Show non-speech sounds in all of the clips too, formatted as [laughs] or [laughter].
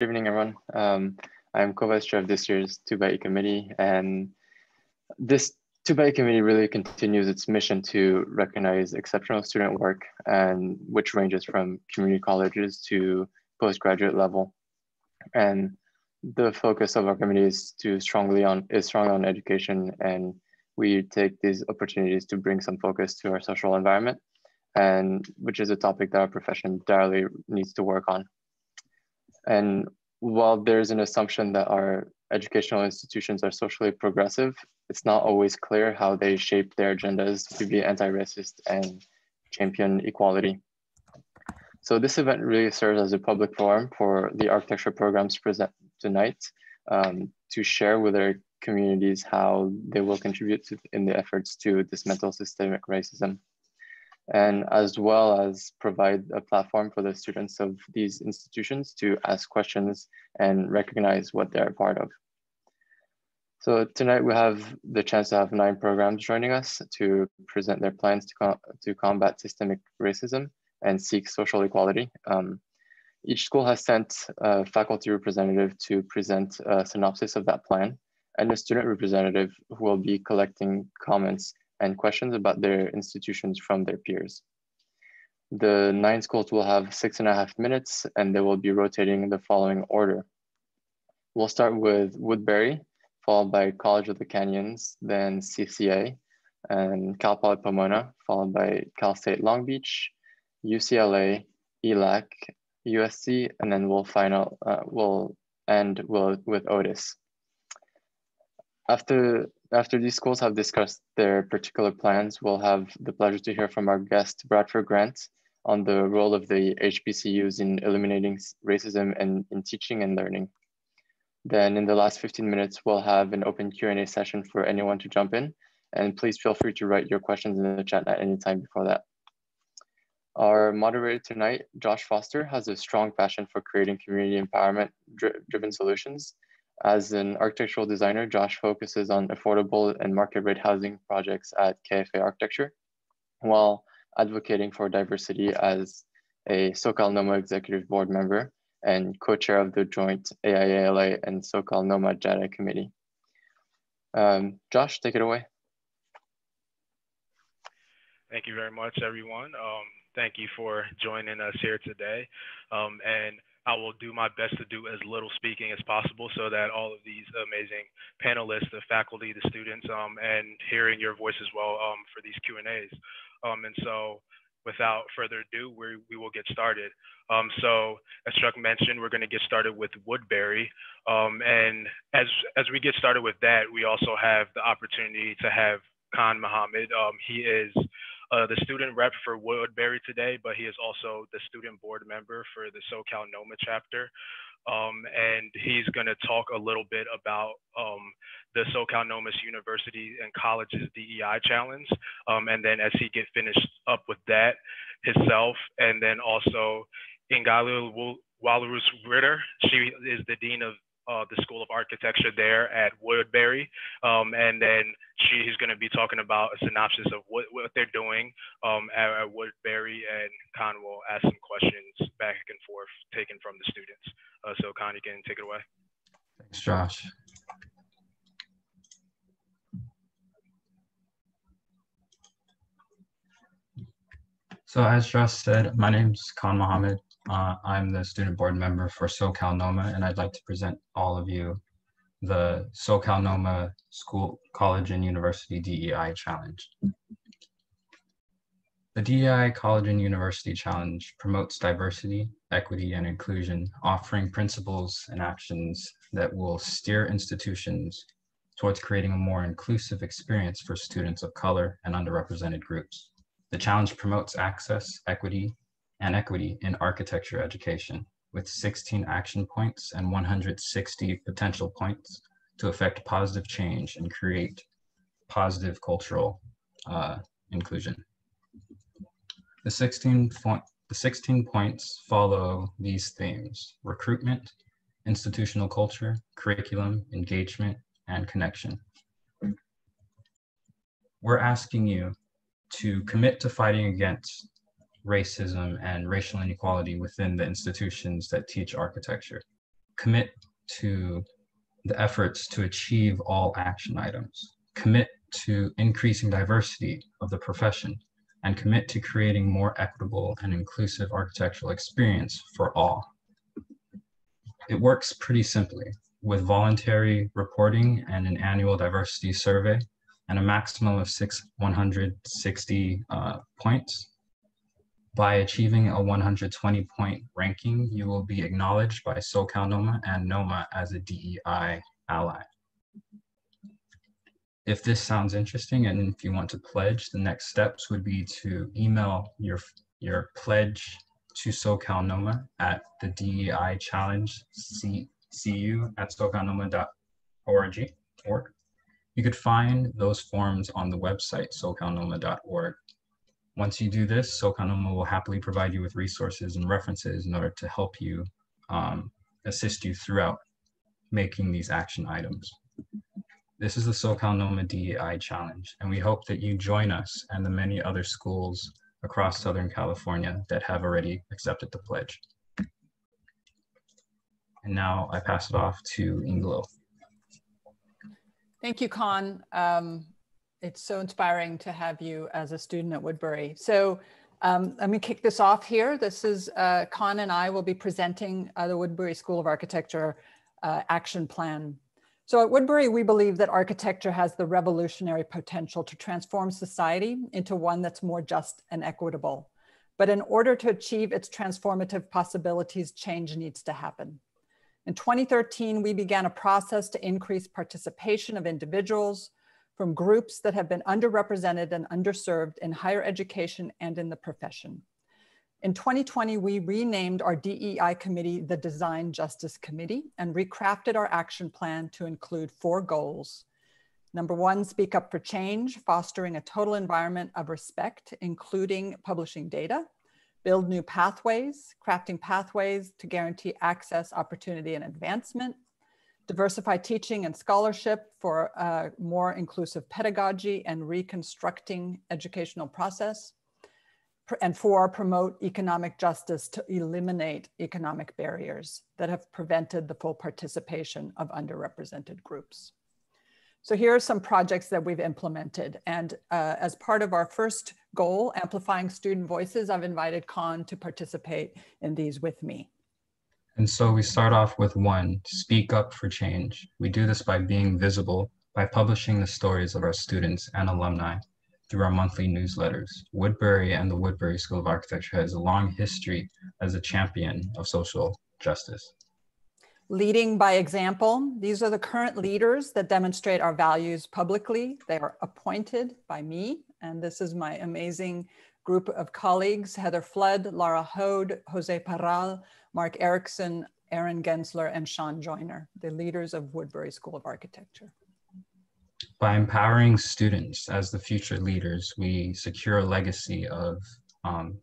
evening, everyone. Um, I'm co-vice chair of this year's 2 committee, and this 2 committee really continues its mission to recognize exceptional student work, and which ranges from community colleges to postgraduate level. And the focus of our committee is to strongly on is strongly on education, and we take these opportunities to bring some focus to our social environment, and which is a topic that our profession direly needs to work on. And while there's an assumption that our educational institutions are socially progressive, it's not always clear how they shape their agendas to be anti-racist and champion equality. So this event really serves as a public forum for the architecture programs present tonight um, to share with their communities how they will contribute to, in the efforts to dismantle systemic racism and as well as provide a platform for the students of these institutions to ask questions and recognize what they're part of. So tonight we have the chance to have nine programs joining us to present their plans to, co to combat systemic racism and seek social equality. Um, each school has sent a faculty representative to present a synopsis of that plan and a student representative who will be collecting comments and questions about their institutions from their peers. The nine schools will have six and a half minutes and they will be rotating in the following order. We'll start with Woodbury, followed by College of the Canyons, then CCA, and Cal Poly Pomona, followed by Cal State Long Beach, UCLA, ELAC, USC, and then we'll final uh, we'll end with, with Otis. After after these schools have discussed their particular plans, we'll have the pleasure to hear from our guest, Bradford Grant, on the role of the HBCUs in eliminating racism and in teaching and learning. Then in the last 15 minutes, we'll have an open Q&A session for anyone to jump in. And please feel free to write your questions in the chat at any time before that. Our moderator tonight, Josh Foster, has a strong passion for creating community empowerment driven solutions as an architectural designer, Josh focuses on affordable and market rate housing projects at KFA Architecture, while advocating for diversity as a SoCal NOMA executive board member and co-chair of the joint AIALA and SoCal NOMA JADA committee. Um, Josh, take it away. Thank you very much, everyone. Um, thank you for joining us here today. Um, and I will do my best to do as little speaking as possible so that all of these amazing panelists, the faculty, the students, um, and hearing your voice as well um, for these Q&As. Um, and so without further ado, we, we will get started. Um, so as Chuck mentioned, we're gonna get started with Woodbury. Um, and as, as we get started with that, we also have the opportunity to have Khan Muhammad. He is uh, the student rep for Woodbury today, but he is also the student board member for the SoCal NOMA chapter. Um, and he's going to talk a little bit about um, the SoCal NOMA's University and Colleges DEI Challenge. Um, and then as he get finished up with that himself, and then also Ingalu Walrus Ritter, she is the Dean of uh, the School of Architecture there at Woodbury. Um, and then she is going to be talking about a synopsis of what, what they're doing um, at, at, Woodbury, and Khan will ask some questions back and forth taken from the students. Uh, so Khan, you can take it away. Thanks, Josh. So as Josh said, my name is Khan Mohammed. Uh, I'm the student board member for SoCal NOMA, and I'd like to present all of you the SoCal NOMA School, College, and University DEI Challenge. The DEI College and University Challenge promotes diversity, equity, and inclusion, offering principles and actions that will steer institutions towards creating a more inclusive experience for students of color and underrepresented groups. The challenge promotes access, equity, and equity in architecture education with 16 action points and 160 potential points to affect positive change and create positive cultural uh, inclusion. The 16, the 16 points follow these themes, recruitment, institutional culture, curriculum, engagement, and connection. We're asking you to commit to fighting against racism and racial inequality within the institutions that teach architecture. commit to the efforts to achieve all action items, commit to increasing diversity of the profession, and commit to creating more equitable and inclusive architectural experience for all. It works pretty simply with voluntary reporting and an annual diversity survey and a maximum of six 160 uh, points. By achieving a 120 point ranking, you will be acknowledged by SoCal NOMA and NOMA as a DEI ally. If this sounds interesting and if you want to pledge, the next steps would be to email your, your pledge to SoCal NOMA at the DEI challenge cu at socalnoma.org. You could find those forms on the website socalnoma.org. Once you do this, SoCalNOMA will happily provide you with resources and references in order to help you um, assist you throughout making these action items. This is the SoCalNOMA DEI Challenge, and we hope that you join us and the many other schools across Southern California that have already accepted the pledge. And now I pass it off to Ingalill. Thank you, Khan. Um, it's so inspiring to have you as a student at Woodbury. So um, let me kick this off here. This is uh, Khan and I will be presenting uh, the Woodbury School of Architecture uh, action plan. So at Woodbury, we believe that architecture has the revolutionary potential to transform society into one that's more just and equitable. But in order to achieve its transformative possibilities, change needs to happen. In 2013, we began a process to increase participation of individuals from groups that have been underrepresented and underserved in higher education and in the profession. In 2020, we renamed our DEI committee the Design Justice Committee and recrafted our action plan to include four goals. Number one, speak up for change, fostering a total environment of respect, including publishing data build new pathways, crafting pathways to guarantee access, opportunity, and advancement, diversify teaching and scholarship for a more inclusive pedagogy and reconstructing educational process, and four, promote economic justice to eliminate economic barriers that have prevented the full participation of underrepresented groups. So here are some projects that we've implemented. And uh, as part of our first goal, amplifying student voices, I've invited Khan to participate in these with me. And so we start off with one, speak up for change. We do this by being visible, by publishing the stories of our students and alumni through our monthly newsletters. Woodbury and the Woodbury School of Architecture has a long history as a champion of social justice. Leading by example, these are the current leaders that demonstrate our values publicly. They are appointed by me, and this is my amazing group of colleagues, Heather Flood, Laura Hode, Jose Parral, Mark Erickson, Aaron Gensler, and Sean Joyner, the leaders of Woodbury School of Architecture. By empowering students as the future leaders, we secure a legacy of um,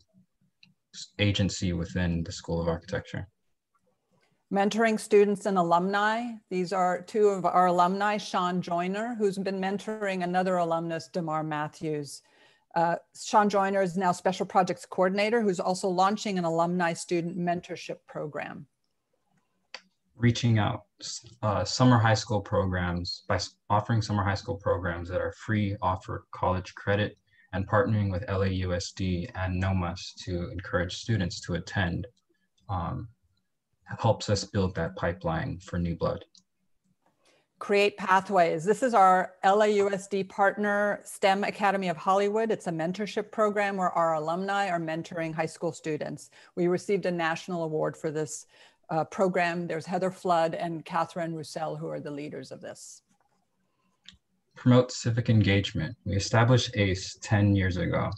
agency within the School of Architecture. Mentoring students and alumni. These are two of our alumni, Sean Joyner, who's been mentoring another alumnus, Damar Matthews. Uh, Sean Joyner is now Special Projects Coordinator, who's also launching an alumni student mentorship program. Reaching out uh, summer high school programs by offering summer high school programs that are free, offer college credit, and partnering with LAUSD and NOMAS to encourage students to attend. Um, helps us build that pipeline for new blood. Create Pathways. This is our LAUSD partner, STEM Academy of Hollywood. It's a mentorship program where our alumni are mentoring high school students. We received a national award for this uh, program. There's Heather Flood and Catherine Roussel, who are the leaders of this. Promote civic engagement. We established ACE 10 years ago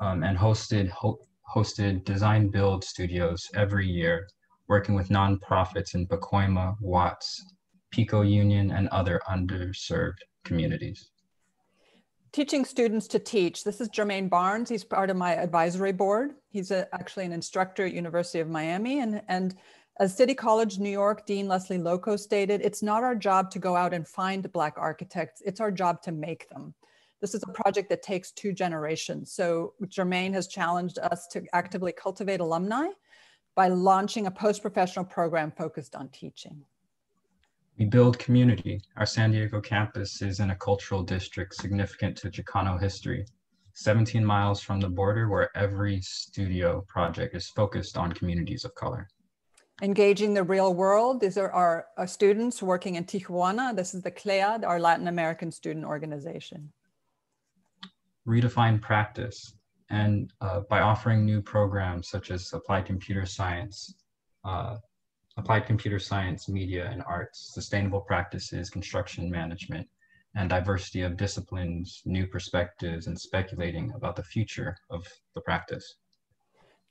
um, and hosted, ho hosted design build studios every year working with nonprofits in Pacoima, Watts, Pico Union, and other underserved communities. Teaching students to teach. This is Germane Barnes. He's part of my advisory board. He's a, actually an instructor at University of Miami. And, and as City College New York Dean Lesley Lokko stated, it's not our job to go out and find Black architects. It's our job to make them. This is a project that takes two generations. So Germane has challenged us to actively cultivate alumni by launching a post-professional program focused on teaching. We build community. Our San Diego campus is in a cultural district significant to Chicano history, 17 miles from the border where every studio project is focused on communities of color. Engaging the real world. These are our, our students working in Tijuana. This is the CLEAD, our Latin American student organization. Redefine practice. And uh, by offering new programs such as applied computer science, uh, applied computer science, media and arts, sustainable practices, construction management, and diversity of disciplines, new perspectives, and speculating about the future of the practice.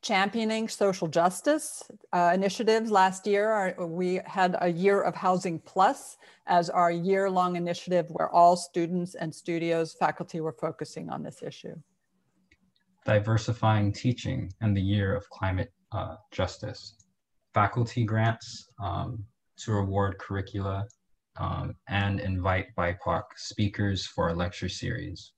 Championing social justice uh, initiatives last year, our, we had a year of Housing Plus as our year long initiative where all students and studios, faculty were focusing on this issue. Diversifying teaching and the year of climate uh, justice faculty grants um, to award curricula um, and invite BIPOC speakers for a lecture series.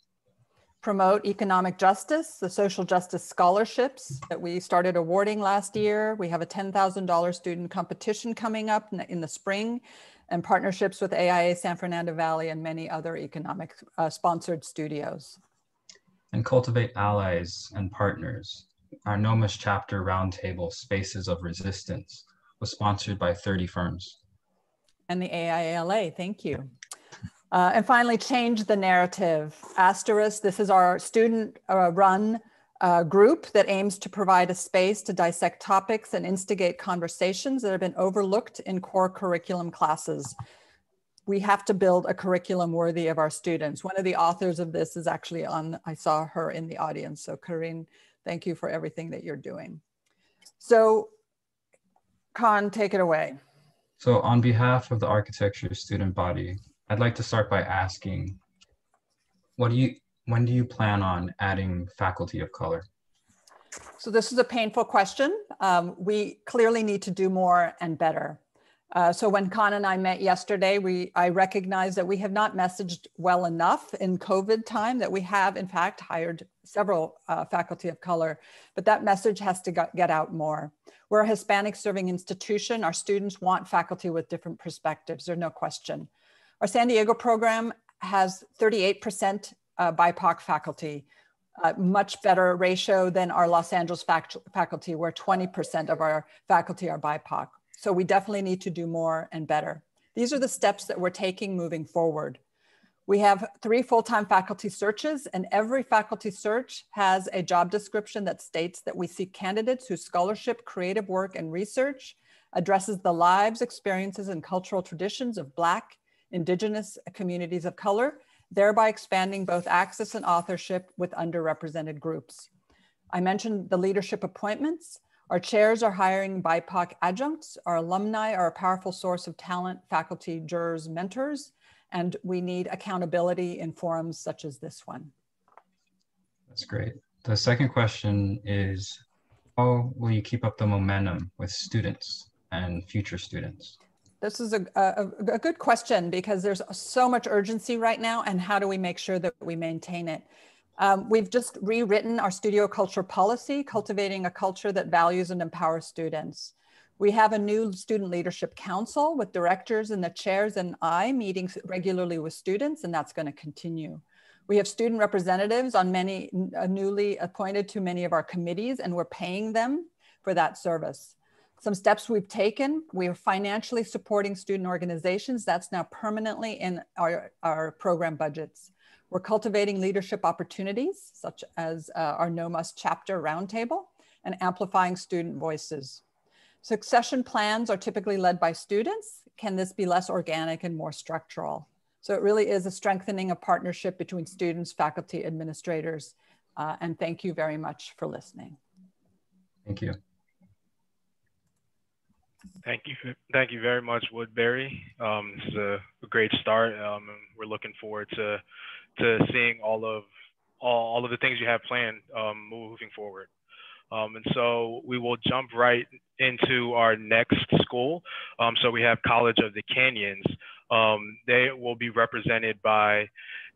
Promote economic justice, the social justice scholarships that we started awarding last year. We have a $10,000 student competition coming up in the spring and partnerships with AIA San Fernando Valley and many other economic uh, sponsored studios. And cultivate allies and partners our NOMAS chapter roundtable, Spaces of Resistance, was sponsored by 30 firms. And the AIALA, thank you. Uh, and finally, change the narrative. Asterisk, this is our student uh, run uh, group that aims to provide a space to dissect topics and instigate conversations that have been overlooked in core curriculum classes. We have to build a curriculum worthy of our students. One of the authors of this is actually on, I saw her in the audience. So Corinne Thank you for everything that you're doing. So, Khan, take it away. So, on behalf of the architecture student body, I'd like to start by asking what do you when do you plan on adding faculty of color? So this is a painful question. Um, we clearly need to do more and better. Uh, so when Khan and I met yesterday, we I recognized that we have not messaged well enough in COVID time that we have in fact hired several uh, faculty of color, but that message has to get out more. We're a Hispanic serving institution. Our students want faculty with different perspectives, there's no question. Our San Diego program has 38% uh, BIPOC faculty, uh, much better ratio than our Los Angeles fac faculty, where 20% of our faculty are BIPOC. So we definitely need to do more and better. These are the steps that we're taking moving forward. We have three full-time faculty searches and every faculty search has a job description that states that we seek candidates whose scholarship, creative work, and research addresses the lives, experiences, and cultural traditions of Black, Indigenous communities of color, thereby expanding both access and authorship with underrepresented groups. I mentioned the leadership appointments. Our chairs are hiring BIPOC adjuncts. Our alumni are a powerful source of talent, faculty, jurors, mentors, and we need accountability in forums such as this one. That's great. The second question is, how will you keep up the momentum with students and future students? This is a, a, a good question because there's so much urgency right now and how do we make sure that we maintain it? Um, we've just rewritten our studio culture policy, cultivating a culture that values and empowers students. We have a new student leadership council with directors and the chairs and I meeting regularly with students, and that's going to continue. We have student representatives on many uh, newly appointed to many of our committees, and we're paying them for that service. Some steps we've taken, we are financially supporting student organizations. That's now permanently in our, our program budgets. We're cultivating leadership opportunities, such as uh, our NOMAS chapter roundtable, and amplifying student voices. Succession plans are typically led by students. Can this be less organic and more structural? So it really is a strengthening of partnership between students, faculty, administrators, uh, and thank you very much for listening. Thank you. Thank you. Thank you very much, Woodbury. Um, this is a, a great start. Um, we're looking forward to to seeing all of all, all of the things you have planned um, moving forward. Um, and so we will jump right into our next school. Um, so we have College of the Canyons. Um, they will be represented by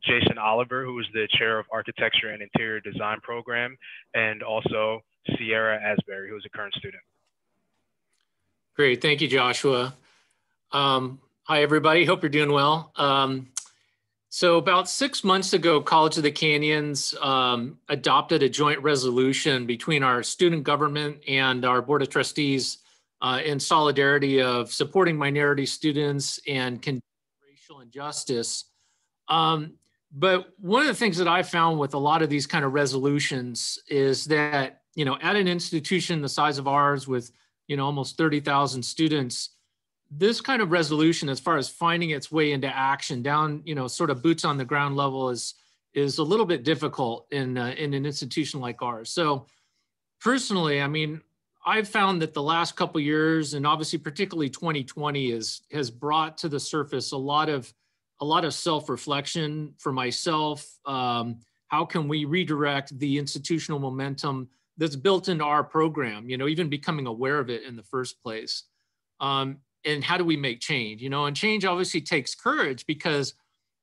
Jason Oliver, who is the chair of architecture and interior design program, and also Sierra Asbury, who is a current student. Great, thank you, Joshua. Um, hi, everybody. Hope you're doing well. Um, so about six months ago, College of the Canyons um, adopted a joint resolution between our student government and our Board of Trustees uh, in solidarity of supporting minority students and racial injustice. Um, but one of the things that I found with a lot of these kind of resolutions is that, you know, at an institution the size of ours with, you know, almost 30,000 students, this kind of resolution as far as finding its way into action down you know sort of boots on the ground level is is a little bit difficult in uh, in an institution like ours. So personally i mean i've found that the last couple years and obviously particularly 2020 is has brought to the surface a lot of a lot of self-reflection for myself. Um, how can we redirect the institutional momentum that's built into our program you know even becoming aware of it in the first place um, and how do we make change you know and change obviously takes courage because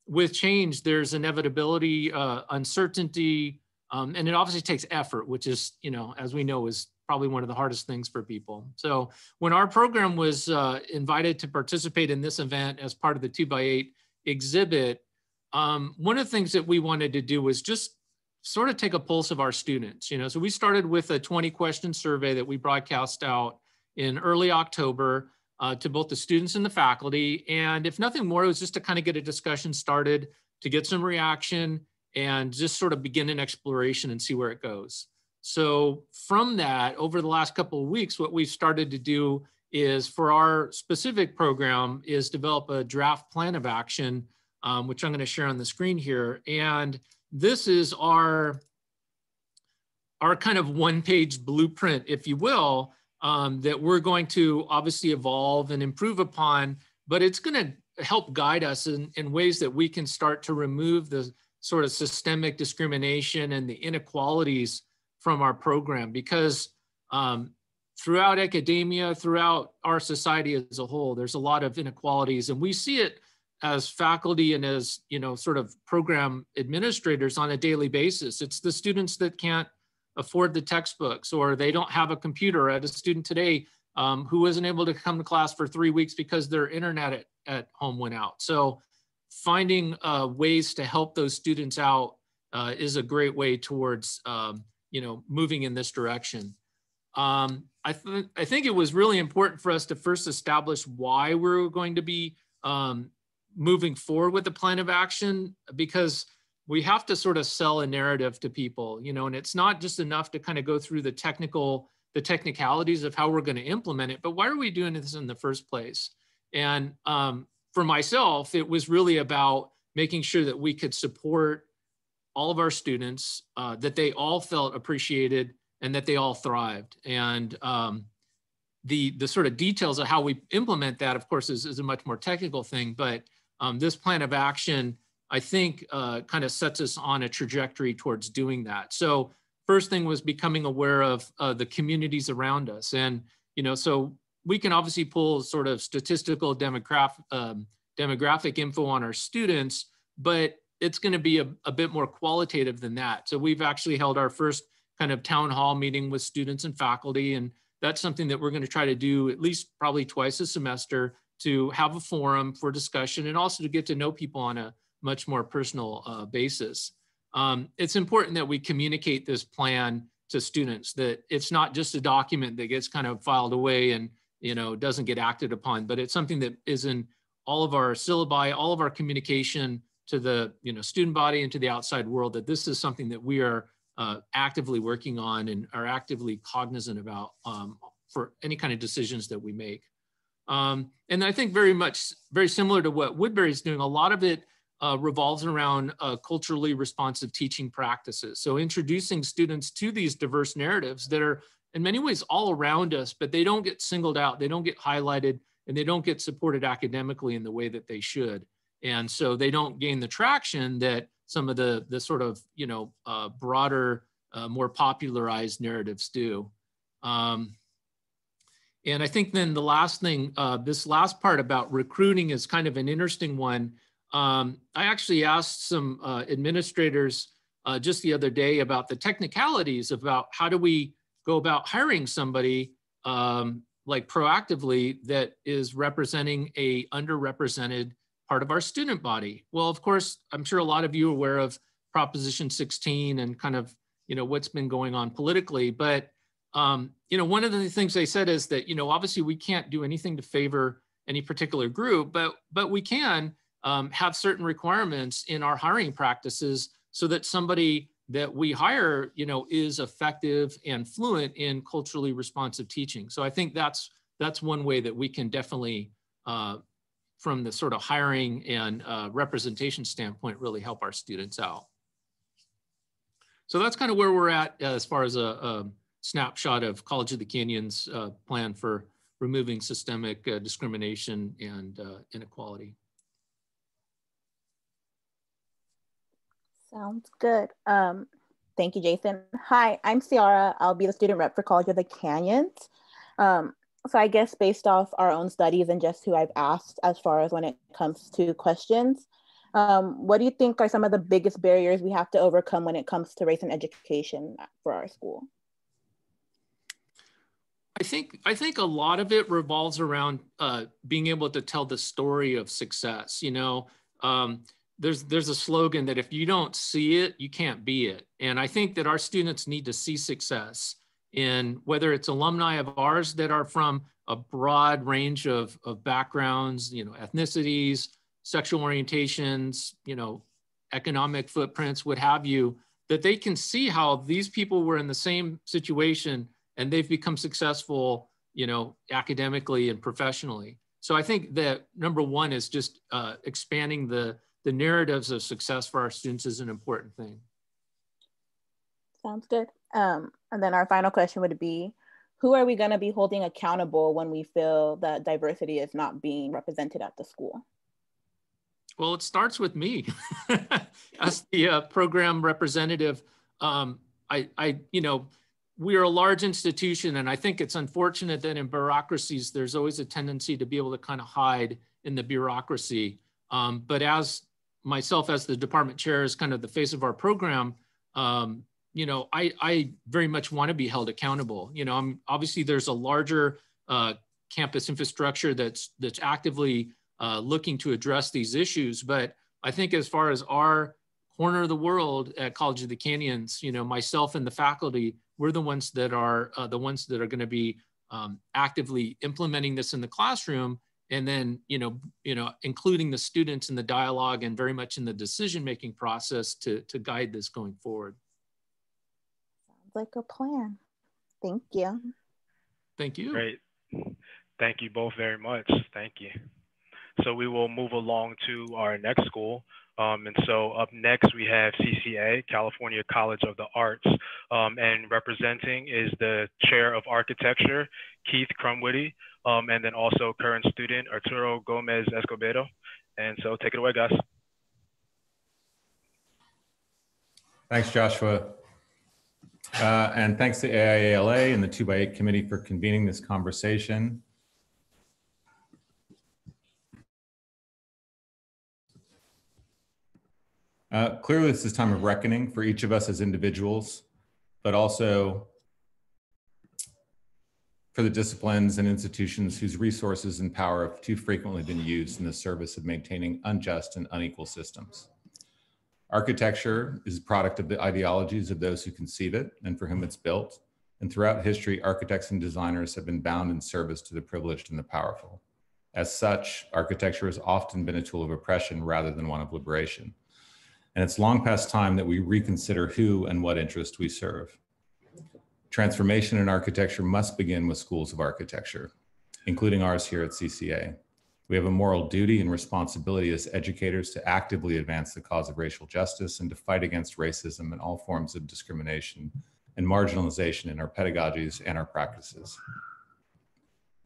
with change there's inevitability uh, uncertainty um, and it obviously takes effort which is you know as we know is probably one of the hardest things for people. So when our program was uh, invited to participate in this event as part of the two by eight exhibit um, one of the things that we wanted to do was just sort of take a pulse of our students you know so we started with a 20 question survey that we broadcast out in early october uh, to both the students and the faculty. And if nothing more, it was just to kind of get a discussion started, to get some reaction, and just sort of begin an exploration and see where it goes. So from that, over the last couple of weeks, what we've started to do is for our specific program is develop a draft plan of action, um, which I'm going to share on the screen here. And this is our, our kind of one page blueprint, if you will, um, that we're going to obviously evolve and improve upon, but it's going to help guide us in, in ways that we can start to remove the sort of systemic discrimination and the inequalities from our program because um, throughout academia, throughout our society as a whole, there's a lot of inequalities and we see it as faculty and as, you know, sort of program administrators on a daily basis. It's the students that can't afford the textbooks or they don't have a computer. Had a student today um, who wasn't able to come to class for three weeks because their internet at, at home went out. So finding uh, ways to help those students out uh, is a great way towards, um, you know, moving in this direction. Um, I, th I think it was really important for us to first establish why we're going to be um, moving forward with the plan of action because we have to sort of sell a narrative to people, you know, and it's not just enough to kind of go through the technical, the technicalities of how we're going to implement it, but why are we doing this in the first place? And um, for myself, it was really about making sure that we could support all of our students, uh, that they all felt appreciated and that they all thrived. And um, the, the sort of details of how we implement that, of course, is, is a much more technical thing, but um, this plan of action I think uh, kind of sets us on a trajectory towards doing that. So first thing was becoming aware of uh, the communities around us. And, you know, so we can obviously pull sort of statistical demographic, um, demographic info on our students, but it's going to be a, a bit more qualitative than that. So we've actually held our first kind of town hall meeting with students and faculty. And that's something that we're going to try to do at least probably twice a semester to have a forum for discussion and also to get to know people on a much more personal uh, basis. Um, it's important that we communicate this plan to students that it's not just a document that gets kind of filed away and you know doesn't get acted upon, but it's something that is in all of our syllabi, all of our communication to the you know student body and to the outside world that this is something that we are uh, actively working on and are actively cognizant about um, for any kind of decisions that we make. Um, and I think very much very similar to what Woodbury is doing, a lot of it uh, revolves around uh, culturally responsive teaching practices. So introducing students to these diverse narratives that are in many ways all around us, but they don't get singled out, they don't get highlighted, and they don't get supported academically in the way that they should. And so they don't gain the traction that some of the, the sort of, you know, uh, broader, uh, more popularized narratives do. Um, and I think then the last thing, uh, this last part about recruiting is kind of an interesting one um, I actually asked some uh, administrators uh, just the other day about the technicalities about how do we go about hiring somebody um, like proactively that is representing a underrepresented part of our student body? Well, of course, I'm sure a lot of you are aware of Proposition 16 and kind of, you know, what's been going on politically. But, um, you know, one of the things they said is that, you know, obviously we can't do anything to favor any particular group, but, but we can um, have certain requirements in our hiring practices so that somebody that we hire, you know, is effective and fluent in culturally responsive teaching. So I think that's that's one way that we can definitely, uh, from the sort of hiring and uh, representation standpoint, really help our students out. So that's kind of where we're at as far as a, a snapshot of College of the Canyons uh, plan for removing systemic uh, discrimination and uh, inequality. Sounds good. Um, thank you, Jason. Hi, I'm Ciara. I'll be the student rep for College of the Canyons. Um, so I guess based off our own studies and just who I've asked as far as when it comes to questions, um, what do you think are some of the biggest barriers we have to overcome when it comes to race and education for our school? I think I think a lot of it revolves around uh, being able to tell the story of success. You know, um, there's there's a slogan that if you don't see it, you can't be it. And I think that our students need to see success in whether it's alumni of ours that are from a broad range of, of backgrounds, you know, ethnicities, sexual orientations, you know, economic footprints, what have you, that they can see how these people were in the same situation and they've become successful, you know, academically and professionally. So I think that number one is just uh, expanding the the narratives of success for our students is an important thing. Sounds good. Um, and then our final question would be, who are we going to be holding accountable when we feel that diversity is not being represented at the school? Well, it starts with me [laughs] as the uh, program representative. Um, I, I, you know, we are a large institution, and I think it's unfortunate that in bureaucracies, there's always a tendency to be able to kind of hide in the bureaucracy. Um, but as myself as the department chair is kind of the face of our program, um, you know, I, I very much want to be held accountable. You know, I'm obviously there's a larger uh, campus infrastructure that's that's actively uh, looking to address these issues. But I think as far as our corner of the world at College of the Canyons, you know, myself and the faculty, we're the ones that are uh, the ones that are going to be um, actively implementing this in the classroom and then you know you know including the students in the dialogue and very much in the decision making process to to guide this going forward. Sounds like a plan. Thank you. Thank you. Great. Thank you both very much. Thank you. So we will move along to our next school um, and so up next we have CCA, California College of the Arts, um, and representing is the Chair of Architecture, Keith Krumwiede, um, and then also current student Arturo Gomez Escobedo. And so take it away, guys. Thanks, Joshua. Uh, and thanks to AIALA and the 2x8 committee for convening this conversation. Uh, clearly, this is time of reckoning for each of us as individuals, but also for the disciplines and institutions whose resources and power have too frequently been used in the service of maintaining unjust and unequal systems. Architecture is a product of the ideologies of those who conceive it and for whom it's built. And throughout history, architects and designers have been bound in service to the privileged and the powerful. As such, architecture has often been a tool of oppression rather than one of liberation and it's long past time that we reconsider who and what interest we serve. Transformation in architecture must begin with schools of architecture, including ours here at CCA. We have a moral duty and responsibility as educators to actively advance the cause of racial justice and to fight against racism and all forms of discrimination and marginalization in our pedagogies and our practices.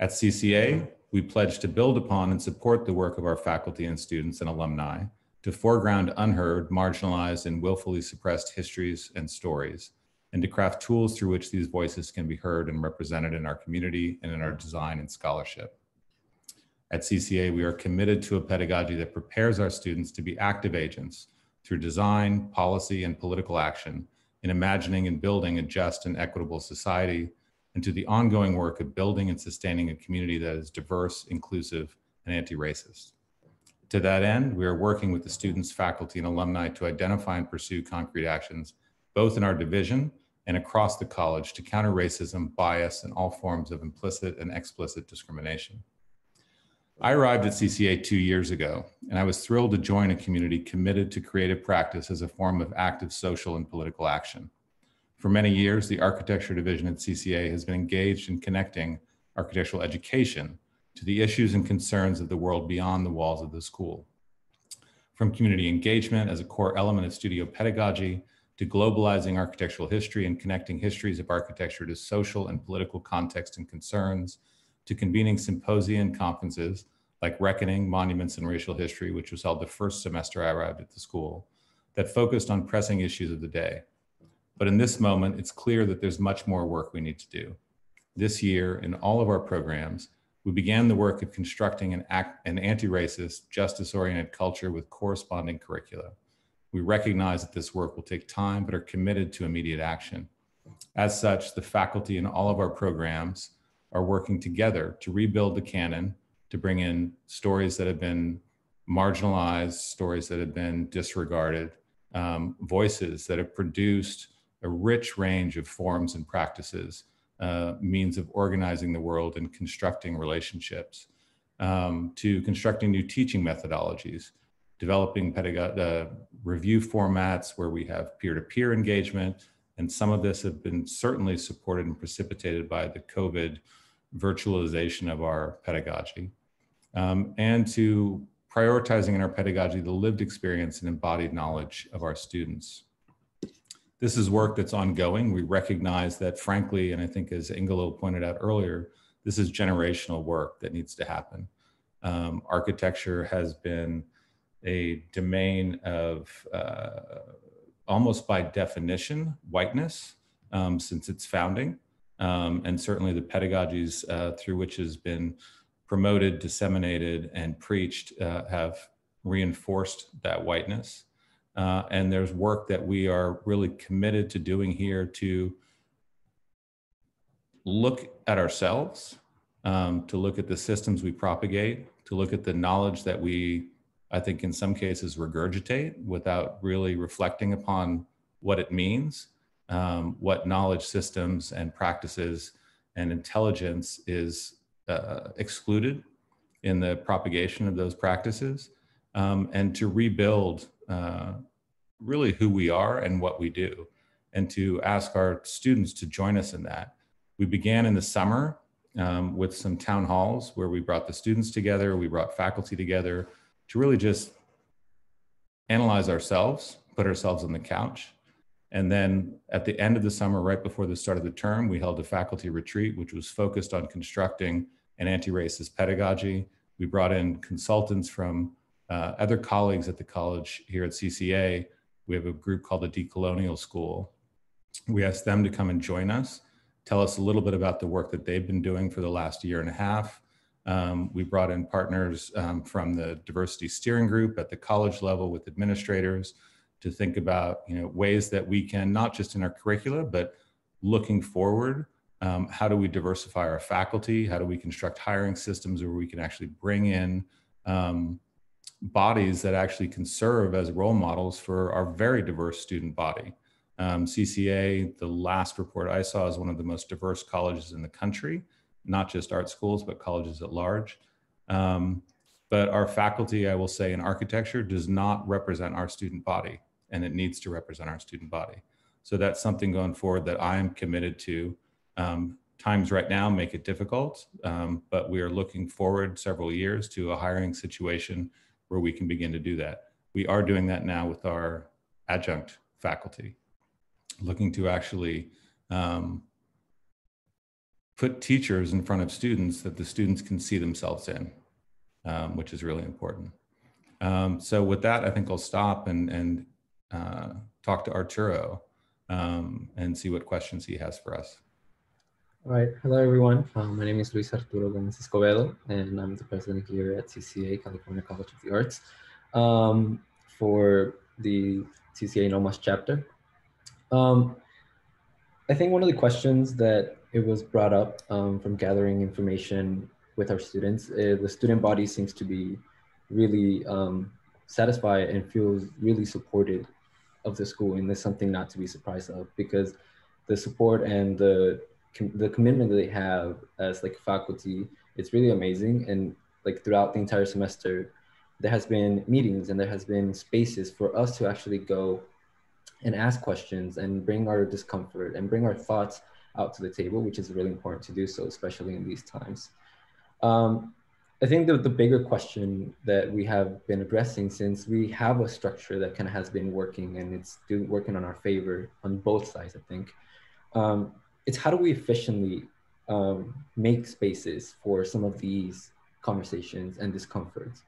At CCA, we pledge to build upon and support the work of our faculty and students and alumni to foreground unheard, marginalized, and willfully suppressed histories and stories, and to craft tools through which these voices can be heard and represented in our community and in our design and scholarship. At CCA, we are committed to a pedagogy that prepares our students to be active agents through design, policy, and political action in imagining and building a just and equitable society and to the ongoing work of building and sustaining a community that is diverse, inclusive, and anti-racist. To that end, we are working with the students, faculty, and alumni to identify and pursue concrete actions, both in our division and across the college to counter racism, bias, and all forms of implicit and explicit discrimination. I arrived at CCA two years ago, and I was thrilled to join a community committed to creative practice as a form of active social and political action. For many years, the architecture division at CCA has been engaged in connecting architectural education to the issues and concerns of the world beyond the walls of the school. From community engagement as a core element of studio pedagogy to globalizing architectural history and connecting histories of architecture to social and political context and concerns, to convening symposia and conferences like Reckoning, Monuments and Racial History, which was held the first semester I arrived at the school, that focused on pressing issues of the day. But in this moment, it's clear that there's much more work we need to do. This year, in all of our programs, we began the work of constructing an, an anti-racist, justice-oriented culture with corresponding curricula. We recognize that this work will take time, but are committed to immediate action. As such, the faculty in all of our programs are working together to rebuild the canon, to bring in stories that have been marginalized, stories that have been disregarded, um, voices that have produced a rich range of forms and practices, uh, means of organizing the world and constructing relationships, um, to constructing new teaching methodologies, developing pedagogy, uh, review formats where we have peer-to-peer -peer engagement, and some of this have been certainly supported and precipitated by the COVID virtualization of our pedagogy, um, and to prioritizing in our pedagogy the lived experience and embodied knowledge of our students. This is work that's ongoing. We recognize that frankly, and I think as Ingalill pointed out earlier, this is generational work that needs to happen. Um, architecture has been a domain of uh, almost by definition, whiteness um, since its founding um, and certainly the pedagogies uh, through which has been promoted, disseminated, and preached uh, have reinforced that whiteness. Uh, and there's work that we are really committed to doing here to look at ourselves, um, to look at the systems we propagate, to look at the knowledge that we, I think in some cases, regurgitate without really reflecting upon what it means um, what knowledge systems and practices and intelligence is uh, excluded in the propagation of those practices, um, and to rebuild uh, really who we are and what we do, and to ask our students to join us in that. We began in the summer um, with some town halls where we brought the students together, we brought faculty together to really just analyze ourselves, put ourselves on the couch, and then at the end of the summer, right before the start of the term, we held a faculty retreat, which was focused on constructing an anti-racist pedagogy. We brought in consultants from uh, other colleagues at the college here at CCA. We have a group called the Decolonial School. We asked them to come and join us, tell us a little bit about the work that they've been doing for the last year and a half. Um, we brought in partners um, from the diversity steering group at the college level with administrators, to think about you know ways that we can not just in our curricula but looking forward um, how do we diversify our faculty how do we construct hiring systems where we can actually bring in um, bodies that actually can serve as role models for our very diverse student body um, cca the last report i saw is one of the most diverse colleges in the country not just art schools but colleges at large um, but our faculty, I will say, in architecture does not represent our student body and it needs to represent our student body. So that's something going forward that I am committed to. Um, times right now make it difficult, um, but we are looking forward several years to a hiring situation where we can begin to do that. We are doing that now with our adjunct faculty, looking to actually um, put teachers in front of students that the students can see themselves in, um, which is really important. Um, so with that, I think I'll stop and, and uh, talk to Arturo um, and see what questions he has for us. All right. Hello, everyone. Um, my name is Luis Arturo Gomez Escobedo, and I'm the president here at CCA, California College of the Arts, um, for the CCA NOMAS chapter. Um, I think one of the questions that it was brought up um, from gathering information with our students. Uh, the student body seems to be really um, satisfied and feels really supported of the school, and there's something not to be surprised of because the support and the the commitment that they have as like faculty, it's really amazing. And like throughout the entire semester, there has been meetings and there has been spaces for us to actually go and ask questions and bring our discomfort and bring our thoughts out to the table, which is really important to do so, especially in these times. Um, I think the, the bigger question that we have been addressing since we have a structure that kind of has been working and it's doing, working on our favor on both sides, I think, um, it's how do we efficiently um, make spaces for some of these conversations and discomforts.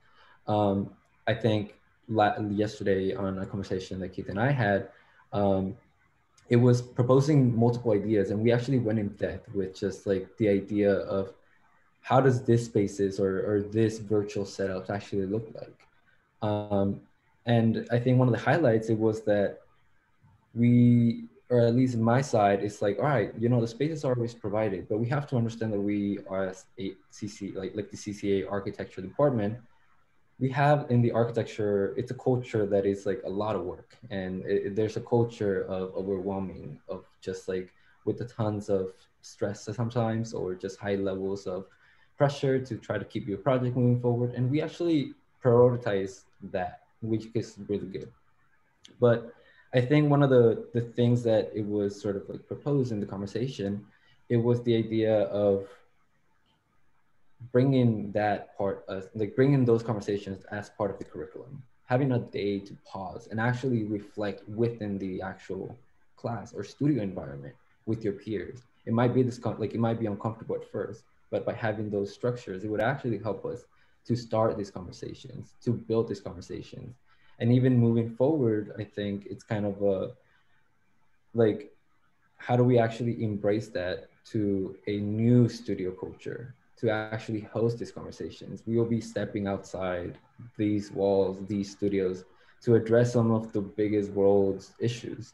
Um, I think yesterday on a conversation that Keith and I had, um, it was proposing multiple ideas and we actually went in depth with just like the idea of how does this spaces or, or this virtual setup actually look like um, and i think one of the highlights it was that we or at least in my side it's like all right you know the spaces are always provided but we have to understand that we are as a cc like like the cca architecture department. We have in the architecture it's a culture that is like a lot of work and it, there's a culture of overwhelming of just like with the tons of stress sometimes or just high levels of pressure to try to keep your project moving forward and we actually prioritize that which is really good. But i think one of the the things that it was sort of like proposed in the conversation it was the idea of bringing that part of like bringing those conversations as part of the curriculum having a day to pause and actually reflect within the actual class or studio environment with your peers. It might be this like it might be uncomfortable at first but by having those structures it would actually help us to start these conversations to build these conversations and even moving forward i think it's kind of a like how do we actually embrace that to a new studio culture to actually host these conversations. We will be stepping outside these walls, these studios, to address some of the biggest world's issues.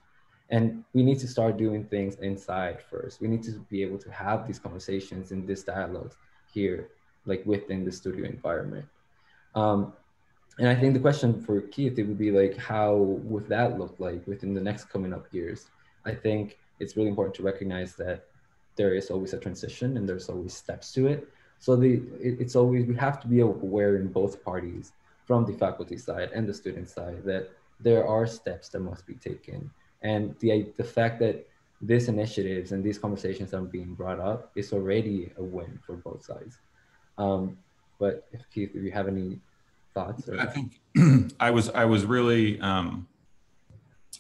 And we need to start doing things inside first. We need to be able to have these conversations and this dialogue here, like within the studio environment. Um, and I think the question for Keith, it would be like, how would that look like within the next coming up years? I think it's really important to recognize that there is always a transition and there's always steps to it. So the it, it's always we have to be aware in both parties, from the faculty side and the student side, that there are steps that must be taken. And the the fact that these initiatives and these conversations are being brought up is already a win for both sides. Um, but if Keith, if you have any thoughts, or... I think [clears throat] I was I was really um,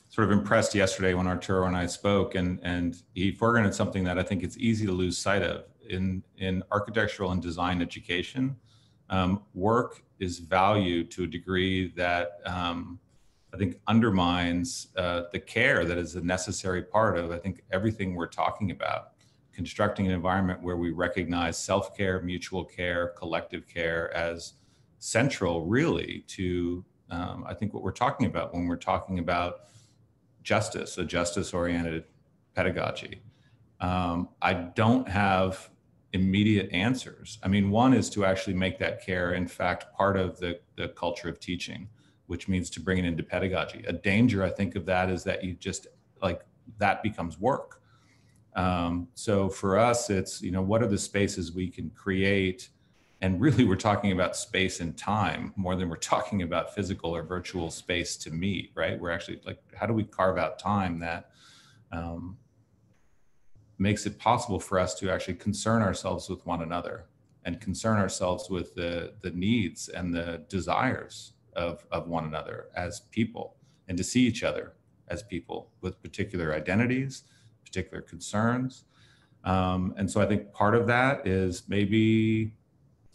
sort of impressed yesterday when Arturo and I spoke, and and he foregrounded something that I think it's easy to lose sight of in in architectural and design education. Um, work is valued to a degree that um, I think undermines uh, the care that is a necessary part of I think everything we're talking about. Constructing an environment where we recognize self-care, mutual care, collective care as central, really, to um, I think what we're talking about when we're talking about justice, a justice oriented pedagogy. Um, I don't have immediate answers. I mean, one is to actually make that care, in fact, part of the, the culture of teaching, which means to bring it into pedagogy. A danger, I think, of that is that you just like that becomes work. Um, so for us, it's, you know, what are the spaces we can create? And really, we're talking about space and time more than we're talking about physical or virtual space to meet, right? We're actually like, how do we carve out time that um, makes it possible for us to actually concern ourselves with one another and concern ourselves with the, the needs and the desires of, of one another as people and to see each other as people with particular identities, particular concerns. Um, and so I think part of that is maybe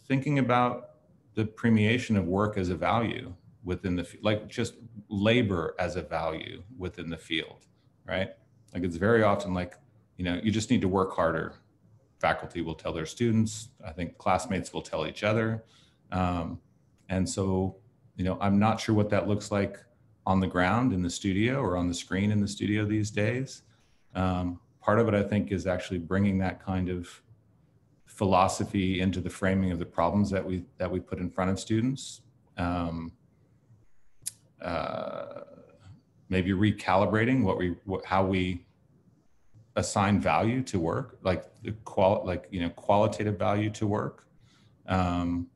thinking about the premiation of work as a value within the like just labor as a value within the field right? Like it's very often like you know you just need to work harder. Faculty will tell their students. I think classmates will tell each other. Um, and so you know i'm not sure what that looks like on the ground in the studio or on the screen in the studio these days. Um, part of it, I think, is actually bringing that kind of philosophy into the framing of the problems that we that we put in front of students. Um, uh, maybe recalibrating what we what, how we assign value to work, like the qual like you know qualitative value to work. Um,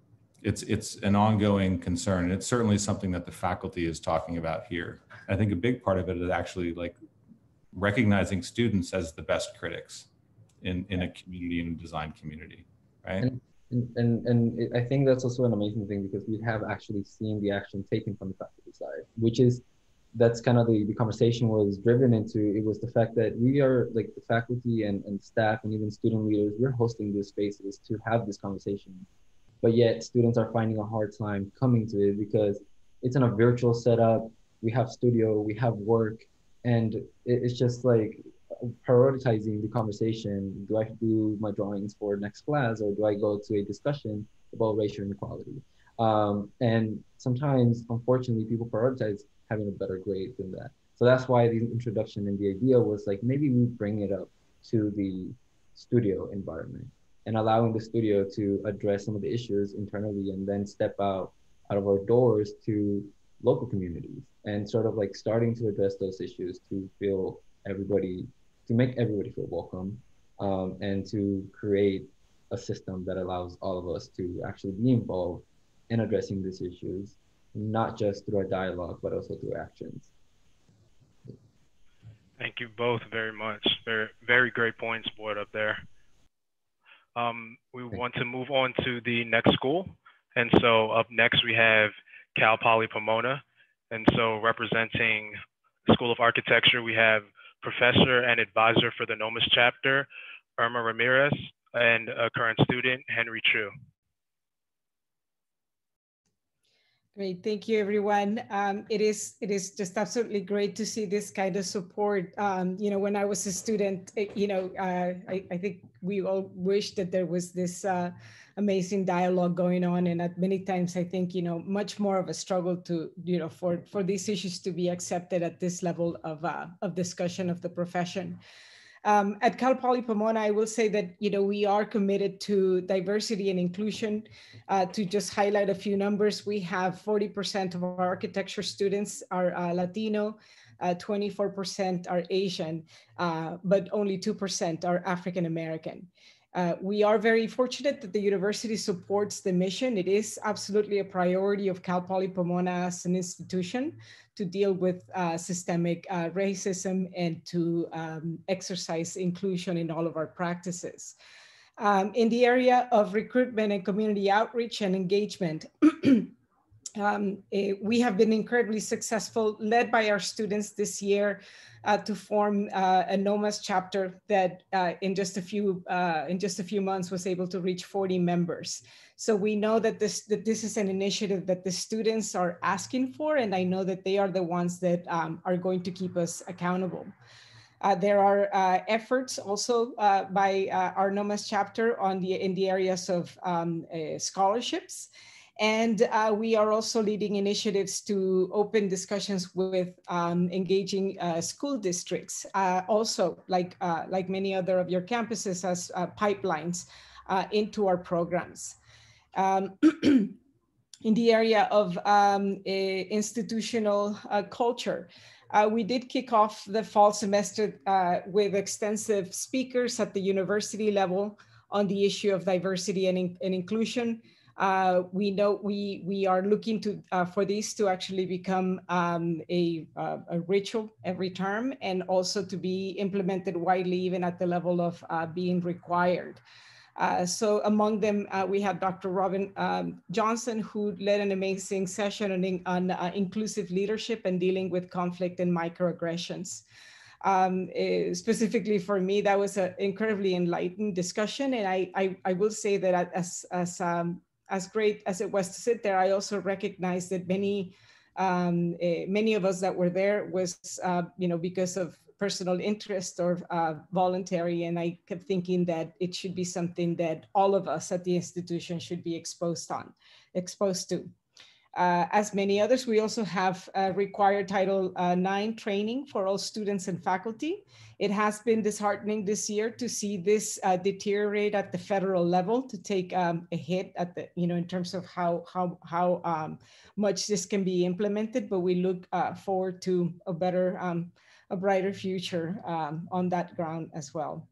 it's it's an ongoing concern, and it's certainly something that the faculty is talking about here. I think a big part of it is actually like recognizing students as the best critics in in a community in a design community, right? And, and and I think that's also an amazing thing because we have actually seen the action taken from the faculty side, which is that's kind of the, the conversation was driven into. It was the fact that we are like the faculty and, and staff and even student leaders we're hosting these spaces to have this conversation. But yet students are finding a hard time coming to it because it's in a virtual setup. We have studio we have work and it, it's just like prioritizing the conversation do i do my drawings for next class or do i go to a discussion about racial inequality um, and sometimes unfortunately people prioritize having a better grade than that. So that's why the introduction and the idea was like maybe we bring it up to the studio environment and allowing the studio to address some of the issues internally and then step out out of our doors to local communities and sort of like starting to address those issues to feel everybody to make everybody feel welcome um, and to create a system that allows all of us to actually be involved in addressing these issues not just through a dialogue, but also through actions. Thank you both very much. Very, very great points brought up there. Um, we want to move on to the next school. And so up next we have Cal Poly Pomona. And so representing the School of Architecture, we have professor and advisor for the NOMAS chapter, Irma Ramirez, and a current student, Henry True. Great, thank you, everyone. Um, it is it is just absolutely great to see this kind of support. Um, you know, when I was a student, it, you know, uh, I, I, think we all wish that there was this uh, amazing dialogue going on, and at many times, I think you know, much more of a struggle to you know for for these issues to be accepted at this level of uh, of discussion of the profession. Um, at Cal Poly Pomona, I will say that you know we are committed to diversity and inclusion. Uh, to just highlight a few numbers, we have 40% of our architecture students are uh, Latino, 24% uh, are Asian, uh, but only 2% are African American. Uh, we are very fortunate that the university supports the mission. It is absolutely a priority of Cal Poly Pomona as an institution to deal with uh, systemic uh, racism and to um, exercise inclusion in all of our practices. Um, in the area of recruitment and community outreach and engagement, [clears throat] um, eh, we have been incredibly successful, led by our students this year uh, to form uh, a NOMAS chapter that uh, in just a few uh, in just a few months was able to reach 40 members. So we know that this that this is an initiative that the students are asking for, and I know that they are the ones that um, are going to keep us accountable. Uh, there are uh, efforts also uh, by uh, our NOMAS chapter on the in the areas of um, uh, scholarships. And uh, we are also leading initiatives to open discussions with um, engaging school districts, also like, like many other of your campuses as pipelines into our programs. Um, [clears throat] in the area of um, institutional culture, uh, we did kick off the fall semester uh, with extensive speakers at the university level on the issue of diversity and, in, and inclusion. Uh, we know we we are looking to uh, for this to actually become um, a, uh, a, ritual every term and also to be implemented widely even at the level of uh, being required. Uh, so among them, uh, we have Dr. Robin um, Johnson, who led an amazing session on, on inclusive leadership and dealing with conflict and microaggressions. Um, uh, specifically for me, that was an incredibly enlightened discussion. And I, I, I will say that as, as, um, as great as it was to sit there, I also recognize that many um, uh, many of us that were there was, uh, you know, because of personal interest or uh, voluntary. And I kept thinking that it should be something that all of us at the institution should be exposed on, exposed to. Uh, as many others, we also have uh, required Title uh, IX training for all students and faculty. It has been disheartening this year to see this uh, deteriorate at the federal level, to take um, a hit at the, you know, in terms of how how how um, much this can be implemented. But we look uh, forward to a better, um, a brighter future um, on that ground as well.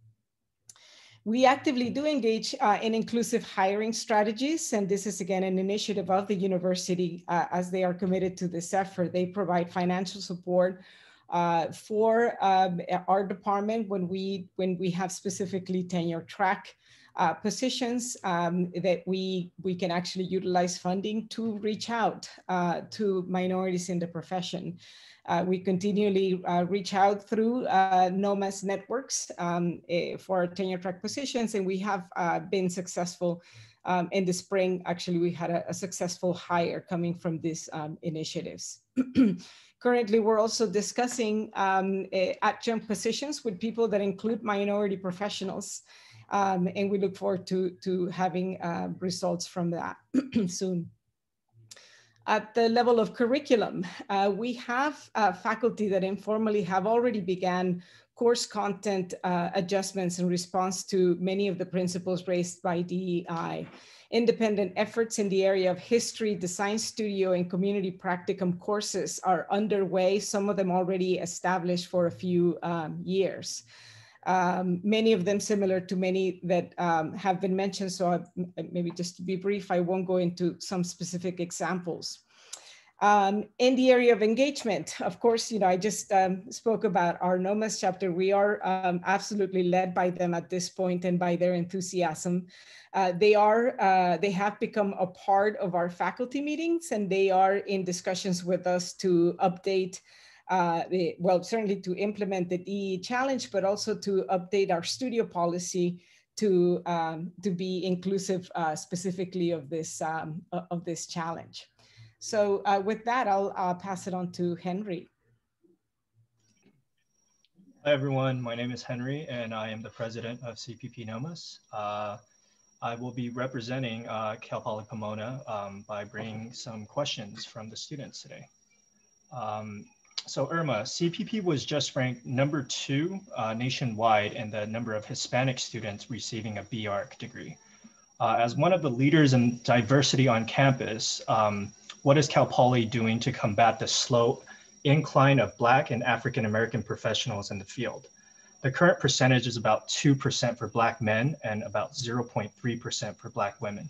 We actively do engage uh, in inclusive hiring strategies, and this is again an initiative of the university uh, as they are committed to this effort. They provide financial support uh, for um, our department when we when we have specifically tenure track uh, positions um, that we we can actually utilize funding to reach out uh, to minorities in the profession. Uh, we continually uh, reach out through uh, NOMAS networks um, eh, for tenure track positions, and we have uh, been successful. Um, in the spring, actually, we had a, a successful hire coming from these um, initiatives. [clears throat] Currently, we're also discussing um, eh, adjunct positions with people that include minority professionals. Um, and we look forward to, to having uh, results from that [clears throat] soon. At the level of curriculum, uh, we have uh, faculty that informally have already began course content uh, adjustments in response to many of the principles raised by DEI. Independent efforts in the area of history, design studio, and community practicum courses are underway, some of them already established for a few um, years. Um, many of them similar to many that um, have been mentioned. So I, maybe just to be brief, I won't go into some specific examples. Um, in the area of engagement, of course, you know, I just um, spoke about our NOMAS chapter. We are um, absolutely led by them at this point and by their enthusiasm. Uh, they are, uh, they have become a part of our faculty meetings and they are in discussions with us to update uh, the, well, certainly to implement the DE challenge, but also to update our studio policy to, um, to be inclusive uh, specifically of this, um, of this challenge. So uh, with that, I'll uh, pass it on to Henry. Hi, everyone. My name is Henry, and I am the president of CPP NOMAS. Uh, I will be representing uh, Cal Poly Pomona um, by bringing some questions from the students today. Um, so Irma, CPP was just ranked number two uh, nationwide in the number of Hispanic students receiving a BArch degree. Uh, as one of the leaders in diversity on campus, um, what is Cal Poly doing to combat the slow incline of Black and African American professionals in the field? The current percentage is about 2% for Black men and about 0.3% for Black women.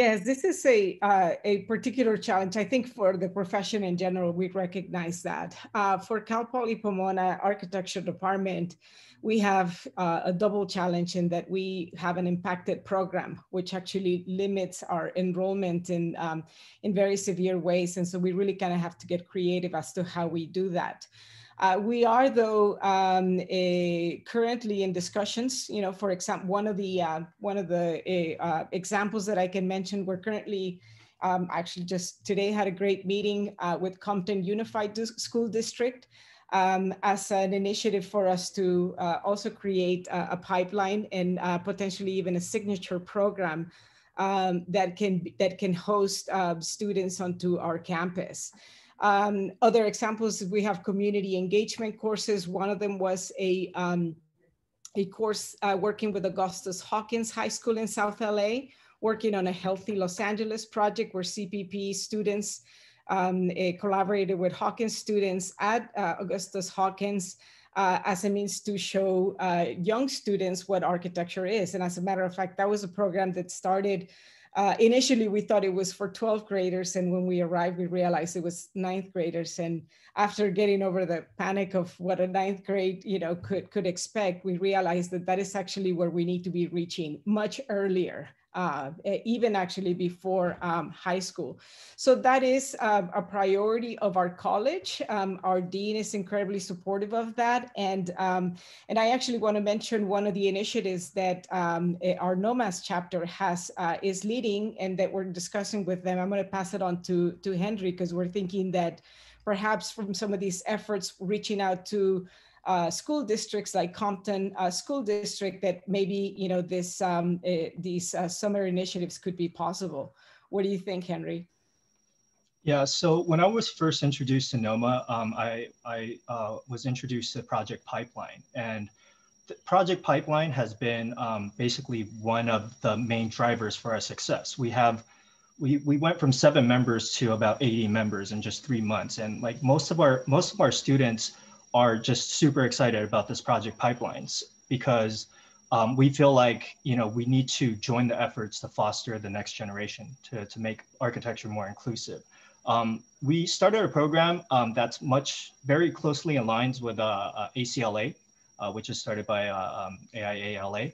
Yes, this is a uh, a particular challenge. I think for the profession in general, we recognize that. Uh, for Cal Poly Pomona Architecture Department, we have uh, a double challenge in that we have an impacted program, which actually limits our enrollment in um, in very severe ways, and so we really kind of have to get creative as to how we do that. Uh, we are, though, um, currently in discussions. You know, for example, one of the uh, one of the uh, examples that I can mention, we're currently um, actually just today had a great meeting uh, with Compton Unified School District um, as an initiative for us to uh, also create a, a pipeline and uh, potentially even a signature program um, that can that can host students onto our campus. Um, other examples, we have community engagement courses. One of them was a, um, a course uh, working with Augustus Hawkins High School in South LA, working on a Healthy Los Angeles project where CPP students um, eh, collaborated with Hawkins students at uh, Augustus Hawkins uh, as a means to show uh, young students what architecture is. And as a matter of fact, that was a program that started uh, initially, we thought it was for 12th graders. And when we arrived, we realized it was ninth graders. And after getting over the panic of what a ninth grade you know, could, could expect, we realized that that is actually where we need to be reaching much earlier uh, even actually before um, high school. So that is uh, a priority of our college. Um, our dean is incredibly supportive of that. And, um, and I actually want to mention one of the initiatives that um, eh, our NOMAS chapter has uh, is leading and that we're discussing with them. I'm going to pass it on to, to Henry because we're thinking that perhaps from some of these efforts reaching out to uh, school districts like Compton uh, School District that maybe you know this um, uh, these summer initiatives could be possible. What do you think, Henry? Yeah, so when I was first introduced to NOMA, um, I, I uh, was introduced to Project Pipeline. And the Project Pipeline has been um, basically one of the main drivers for our success. We have, we, we went from seven members to about 80 members in just three months. And like most of our, most of our students are just super excited about this Project Pipelines because um, we feel like you know we need to join the efforts to foster the next generation to, to make architecture more inclusive. Um, we started a program um, that's much very closely aligns with uh, uh, ACLA, uh, which is started by uh, um, AIALA.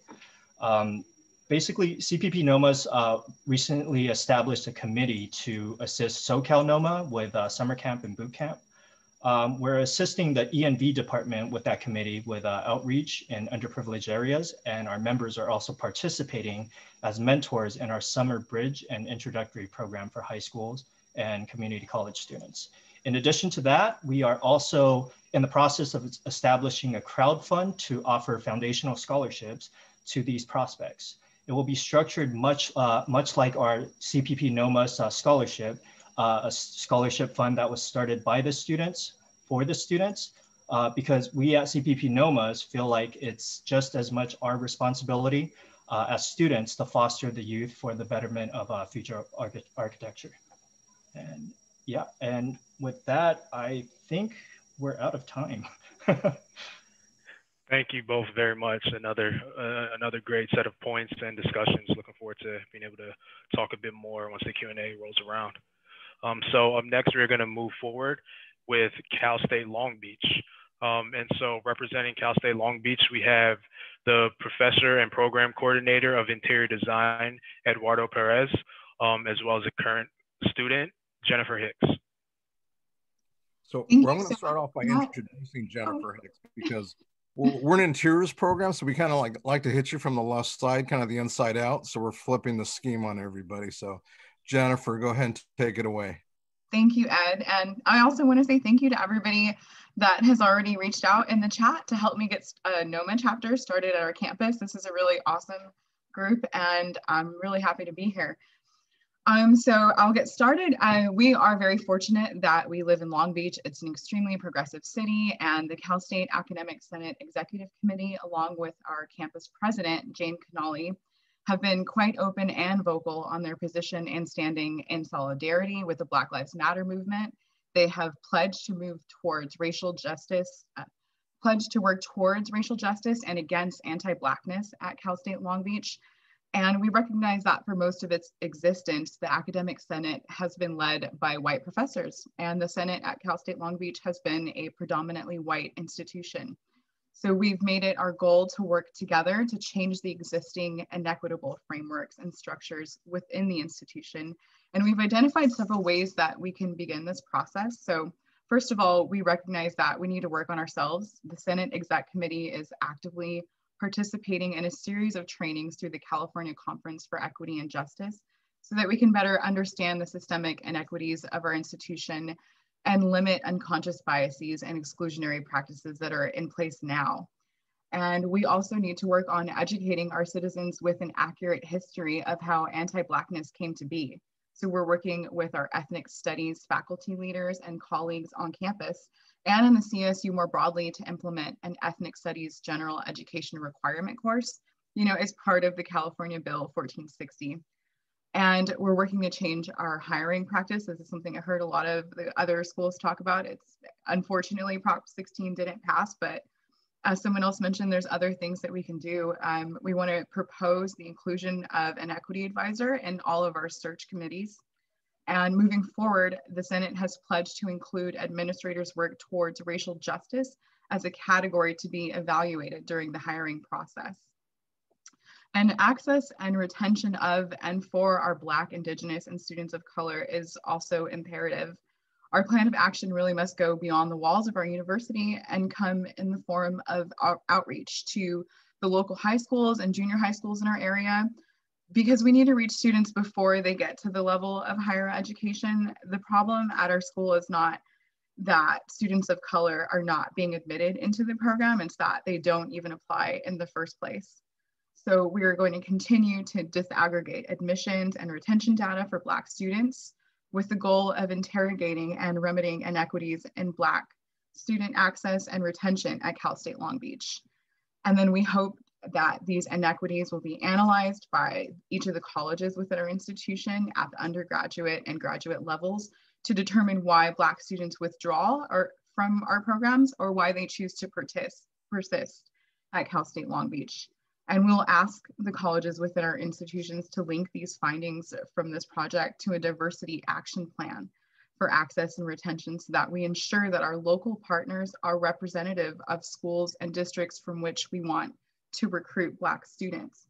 Um, basically, CPP NOMAS uh, recently established a committee to assist SoCal NOMA with uh, summer camp and boot camp. Um, we're assisting the ENV department with that committee with uh, outreach in underprivileged areas, and our members are also participating as mentors in our summer bridge and introductory program for high schools and community college students. In addition to that, we are also in the process of establishing a crowd fund to offer foundational scholarships to these prospects. It will be structured much, uh, much like our CPP NOMAS uh, scholarship, uh, a scholarship fund that was started by the students for the students uh, because we at CPP NOMAS feel like it's just as much our responsibility uh, as students to foster the youth for the betterment of uh, future arch architecture. And yeah, and with that, I think we're out of time. [laughs] Thank you both very much. Another uh, another great set of points and discussions. Looking forward to being able to talk a bit more once the Q&A rolls around. Um, so up next, we're going to move forward with Cal State Long Beach. Um, and so representing Cal State Long Beach, we have the professor and program coordinator of interior design, Eduardo Perez, um, as well as a current student, Jennifer Hicks. So well, I'm going to start off by introducing Jennifer Hicks because we're an interiors program, so we kind of like like to hit you from the left side, kind of the inside out. So we're flipping the scheme on everybody. So Jennifer, go ahead and take it away. Thank you, Ed. And I also want to say thank you to everybody that has already reached out in the chat to help me get a NOMA chapter started at our campus. This is a really awesome group and I'm really happy to be here. Um, so I'll get started. Uh, we are very fortunate that we live in Long Beach. It's an extremely progressive city and the Cal State Academic Senate Executive Committee, along with our campus president, Jane Conoley, have been quite open and vocal on their position and standing in solidarity with the Black Lives Matter movement. They have pledged to move towards racial justice, uh, pledged to work towards racial justice and against anti-Blackness at Cal State Long Beach. And we recognize that for most of its existence, the academic senate has been led by white professors, and the Senate at Cal State Long Beach has been a predominantly white institution. So we've made it our goal to work together to change the existing inequitable frameworks and structures within the institution. And we've identified several ways that we can begin this process. So first of all, we recognize that we need to work on ourselves. The Senate Exec Committee is actively participating in a series of trainings through the California Conference for Equity and Justice so that we can better understand the systemic inequities of our institution and limit unconscious biases and exclusionary practices that are in place now. And we also need to work on educating our citizens with an accurate history of how anti-Blackness came to be. So we're working with our ethnic studies faculty leaders and colleagues on campus and in the CSU more broadly to implement an ethnic studies general education requirement course, you know, as part of the California Bill 1460. And we're working to change our hiring practice. This is something I heard a lot of the other schools talk about. It's unfortunately Prop 16 didn't pass, but as someone else mentioned, there's other things that we can do. Um, we want to propose the inclusion of an equity advisor in all of our search committees. And moving forward, the Senate has pledged to include administrators' work towards racial justice as a category to be evaluated during the hiring process. And access and retention of and for our Black, Indigenous, and students of color is also imperative. Our plan of action really must go beyond the walls of our university and come in the form of outreach to the local high schools and junior high schools in our area because we need to reach students before they get to the level of higher education. The problem at our school is not that students of color are not being admitted into the program, it's that they don't even apply in the first place. So we are going to continue to disaggregate admissions and retention data for Black students with the goal of interrogating and remedying inequities in Black student access and retention at Cal State Long Beach. And then we hope that these inequities will be analyzed by each of the colleges within our institution at the undergraduate and graduate levels to determine why Black students withdraw or, from our programs or why they choose to persist, persist at Cal State Long Beach. And we'll ask the colleges within our institutions to link these findings from this project to a diversity action plan for access and retention so that we ensure that our local partners are representative of schools and districts from which we want to recruit Black students.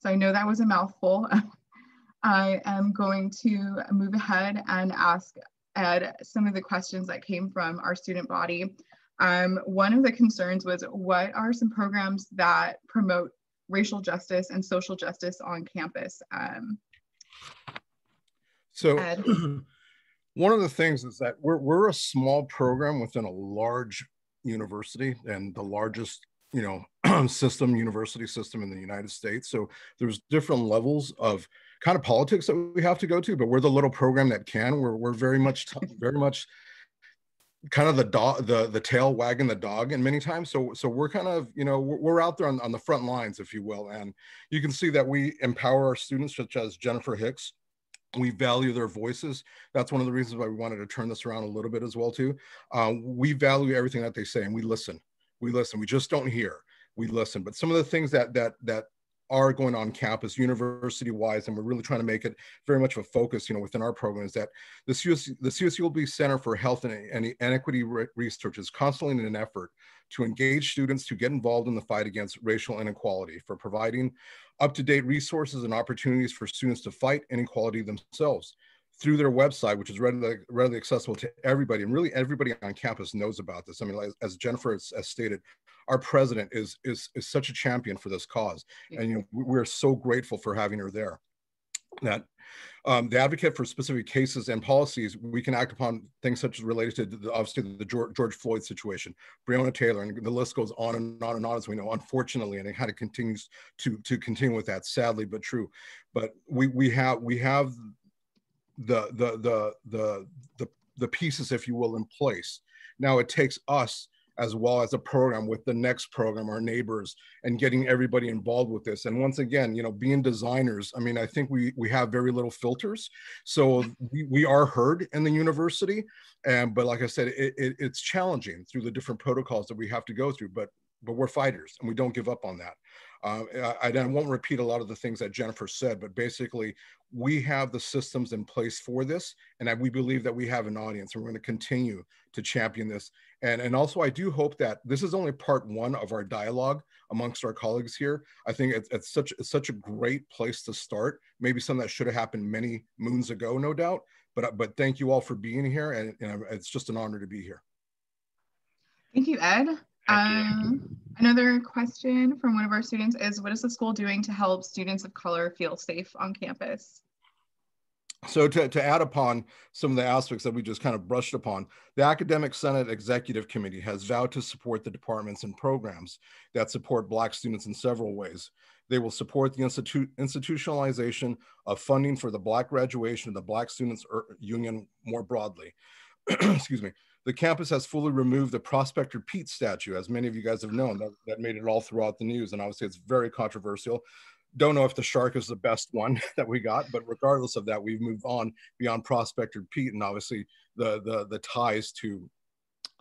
So I know that was a mouthful. [laughs] I am going to move ahead and ask Ed some of the questions that came from our student body. Um, one of the concerns was what are some programs that promote racial justice and social justice on campus? Um, so [clears throat] one of the things is that we're, we're a small program within a large university and the largest you know [clears throat] system university system in the united states so there's different levels of kind of politics that we have to go to but we're the little program that can we're, we're very much very much kind of the dog the the tail wagging the dog and many times so so we're kind of you know we're, out there on, on the front lines if you will and you can see that we empower our students such as jennifer hicks. We value their voices. That's one of the reasons why we wanted to turn this around a little bit as well too. Uh, we value everything that they say and we listen. We listen. We just don't hear. We listen. But some of the things that that that are going on campus university wise and we're really trying to make it very much of a focus you know within our program is that the CSU, the CSULB Center for Health and, and Equity Research is constantly in an effort to engage students to get involved in the fight against racial inequality for providing up-to-date resources and opportunities for students to fight inequality themselves through their website, which is readily, readily accessible to everybody. And really everybody on campus knows about this. I mean, as, as Jennifer has, has, stated, our president is, is, is such a champion for this cause. And you know, we're so grateful for having her there. That um, the advocate for specific cases and policies, we can act upon things such as related to the, obviously the George, George, Floyd situation, Breonna Taylor, and the list goes on and on and on as we know, unfortunately, and it kind of continues to to continue with that, sadly but true. But we we have we have the the the the the, the pieces, if you will, in place. Now it takes us as well as a program with the next program, our neighbors, and getting everybody involved with this. And once again, you know, being designers, I mean, I think we we have very little filters, so we, we are heard in the university. And but like I said, it, it, it's challenging through the different protocols that we have to go through. But but we're fighters, and we don't give up on that. Uh, I, I won't repeat a lot of the things that Jennifer said, but basically, we have the systems in place for this, and we believe that we have an audience, and we're going to continue to champion this. And, and also, I do hope that this is only part one of our dialogue amongst our colleagues here. I think it's, it's such it's such a great place to start. Maybe something that should have happened many moons ago, no doubt. But but thank you all for being here, and, and it's just an honor to be here. Thank you, Ed. Um, another question from one of our students is, what is the school doing to help students of color feel safe on campus? So to, to add upon some of the aspects that we just kind of brushed upon, the Academic Senate Executive Committee has vowed to support the departments and programs that support Black students in several ways. They will support the institu institutionalization of funding for the Black graduation of the Black Students Union more broadly. [clears throat] Excuse me the campus has fully removed the Prospector Pete statue, as many of you guys have known. That, that made it all throughout the news, and obviously it's very controversial. Don't know if the shark is the best one [laughs] that we got, but regardless of that, we've moved on beyond Prospector Pete, and obviously the the the ties to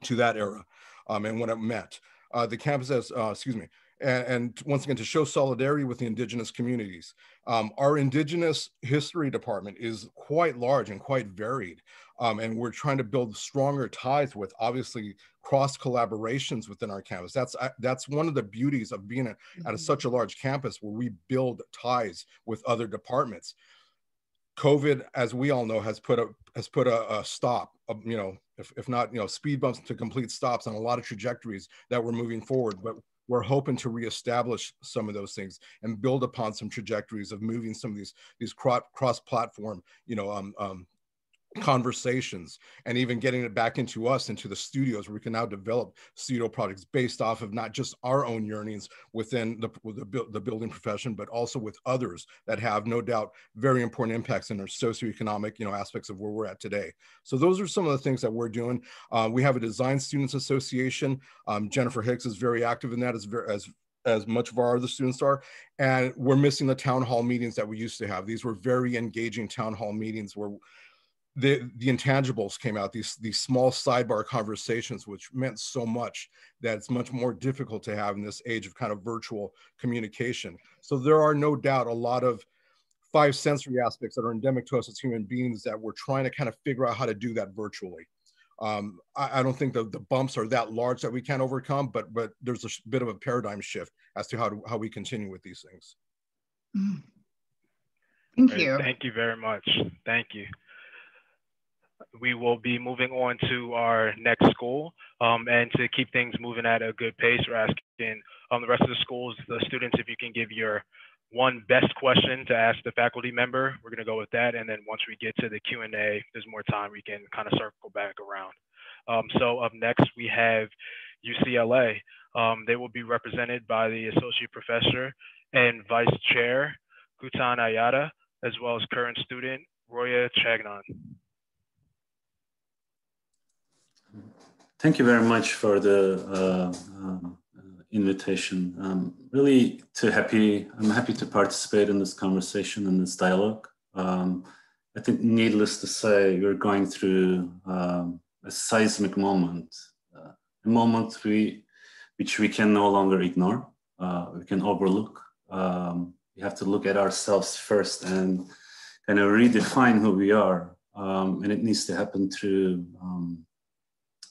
to that era um, and what it meant. Uh, the campus has, uh, excuse me, and, and, once again to show solidarity with the indigenous communities. Um, our indigenous history department is quite large and quite varied. Um, and we're trying to build stronger ties with obviously cross collaborations within our campus. That's uh, that's one of the beauties of being a, mm-hmm. at a, such a large campus where we build ties with other departments. COVID, as we all know, has put a has put a, a stop. A, you know, if, if not, you know, speed bumps to complete stops on a lot of trajectories that we're moving forward. But we're hoping to reestablish some of those things and build upon some trajectories of moving some of these these cross platform, you know, um, um, conversations and even getting it back into us into the studios where we can now develop studio projects based off of not just our own yearnings within the, the, the building profession but also with others that have no doubt very important impacts in their socioeconomic you know aspects of where we're at today so those are some of the things that we're doing uh, we have a design students association um, jennifer hicks is very active in that as, as as much of our other students are. And we're missing the town hall meetings that we used to have. These were very engaging town hall meetings where the the intangibles came out these these small sidebar conversations which meant so much that it's much more difficult to have in this age of kind of virtual communication. So there are no doubt a lot of five sensory aspects that are endemic to us as human beings that we're trying to kind of figure out how to do that virtually. Um, I, I, don't think the, the bumps are that large that we can't overcome but but there's a bit of a paradigm shift as to how to how we continue with these things. Mm. thank you. Thank you very much. Thank you we will be moving on to our next school. Um, and to keep things moving at a good pace, we're asking um, the rest of the schools, the students, if you can give your one best question to ask the faculty member. We're gonna go with that. And then once we get to the Q&A, there's more time, we can kind of circle back around. Um, so up next, we have UCLA. Um, they will be represented by the Associate Professor and Vice Chair, Gutan Ayada, as well as current student, Roya Chagnon. Thank you very much for the uh, uh, invitation. Really too happy. I'm happy to participate in this conversation and this dialogue. Um, I think, needless to say, we're going through um, a seismic moment, uh, a moment we, which we can no longer ignore, uh, we can overlook. Um, we have to look at ourselves first and kind of redefine who we are. Um, and it needs to happen through um,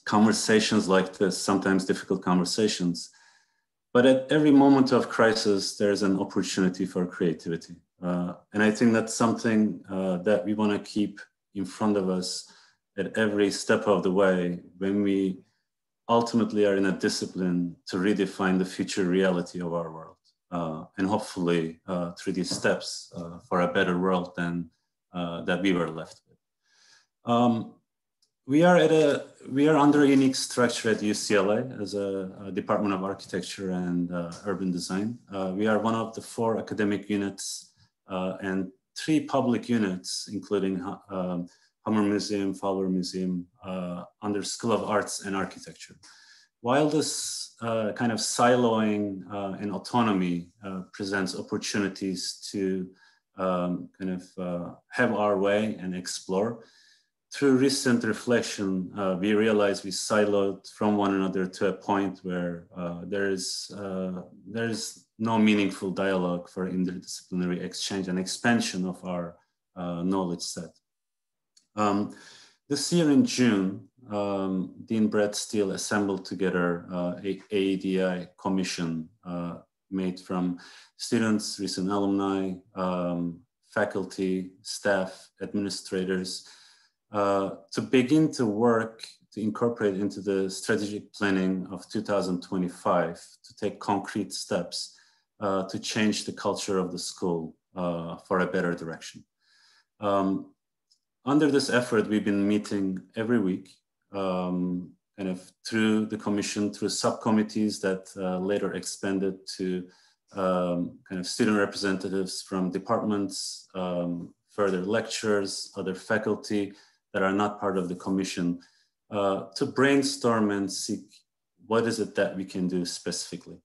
conversations like this, sometimes difficult conversations. But at every moment of crisis, there's an opportunity for creativity. Uh, and I think that's something uh, that we want to keep in front of us at every step of the way when we ultimately are in a discipline to redefine the future reality of our world. Uh, and hopefully, uh, through these steps uh, for a better world than uh, that we were left with. Um, we are at a we are under a unique structure at UCLA as a, a Department of Architecture and uh, Urban Design. Uh, we are one of the four academic units uh, and three public units, including um, Hammer Museum, Fowler Museum, uh, under School of Arts and Architecture. While this uh, kind of siloing uh, and autonomy presents opportunities to um, kind of have our way and explore, through recent reflection, uh, we realized we siloed from one another to a point where uh, there is uh, there is no meaningful dialogue for interdisciplinary exchange and expansion of our uh, knowledge set. Um, this year in June, um, Dean Brett Steele assembled together uh, a AEDI commission uh, made from students, recent alumni, um, faculty, staff, administrators, uh, to begin to work to incorporate into the strategic planning of 2025 to take concrete steps uh, to change the culture of the school uh, for a better direction. Um, under this effort, we've been meeting every week, um, kind of through the commission, through subcommittees that uh, later expanded to um, kind of student representatives from departments, um, further lectures, other faculty, that are not part of the commission uh, to brainstorm and seek what is it that we can do specifically.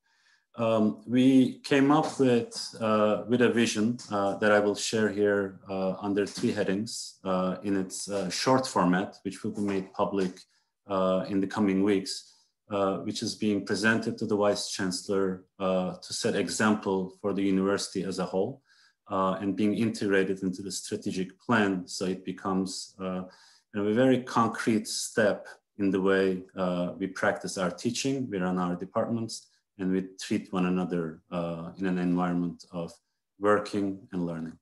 Um, we came up with, uh, with a vision uh, that I will share here uh, under three headings uh, in its uh, short format, which will be made public in the coming weeks, which is being presented to the Vice Chancellor to set example for the university as a whole uh, and being integrated into the strategic plan so it becomes uh, a very concrete step in the way uh, we practice our teaching, we run our departments, and we treat one another uh, in an environment of working and learning.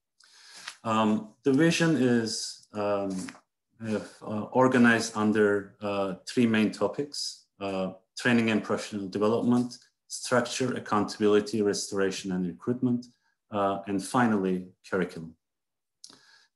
Um, the vision is um, uh, organized under uh, three main topics, training and professional development, structure, accountability, restoration, and recruitment, uh, and finally, curriculum.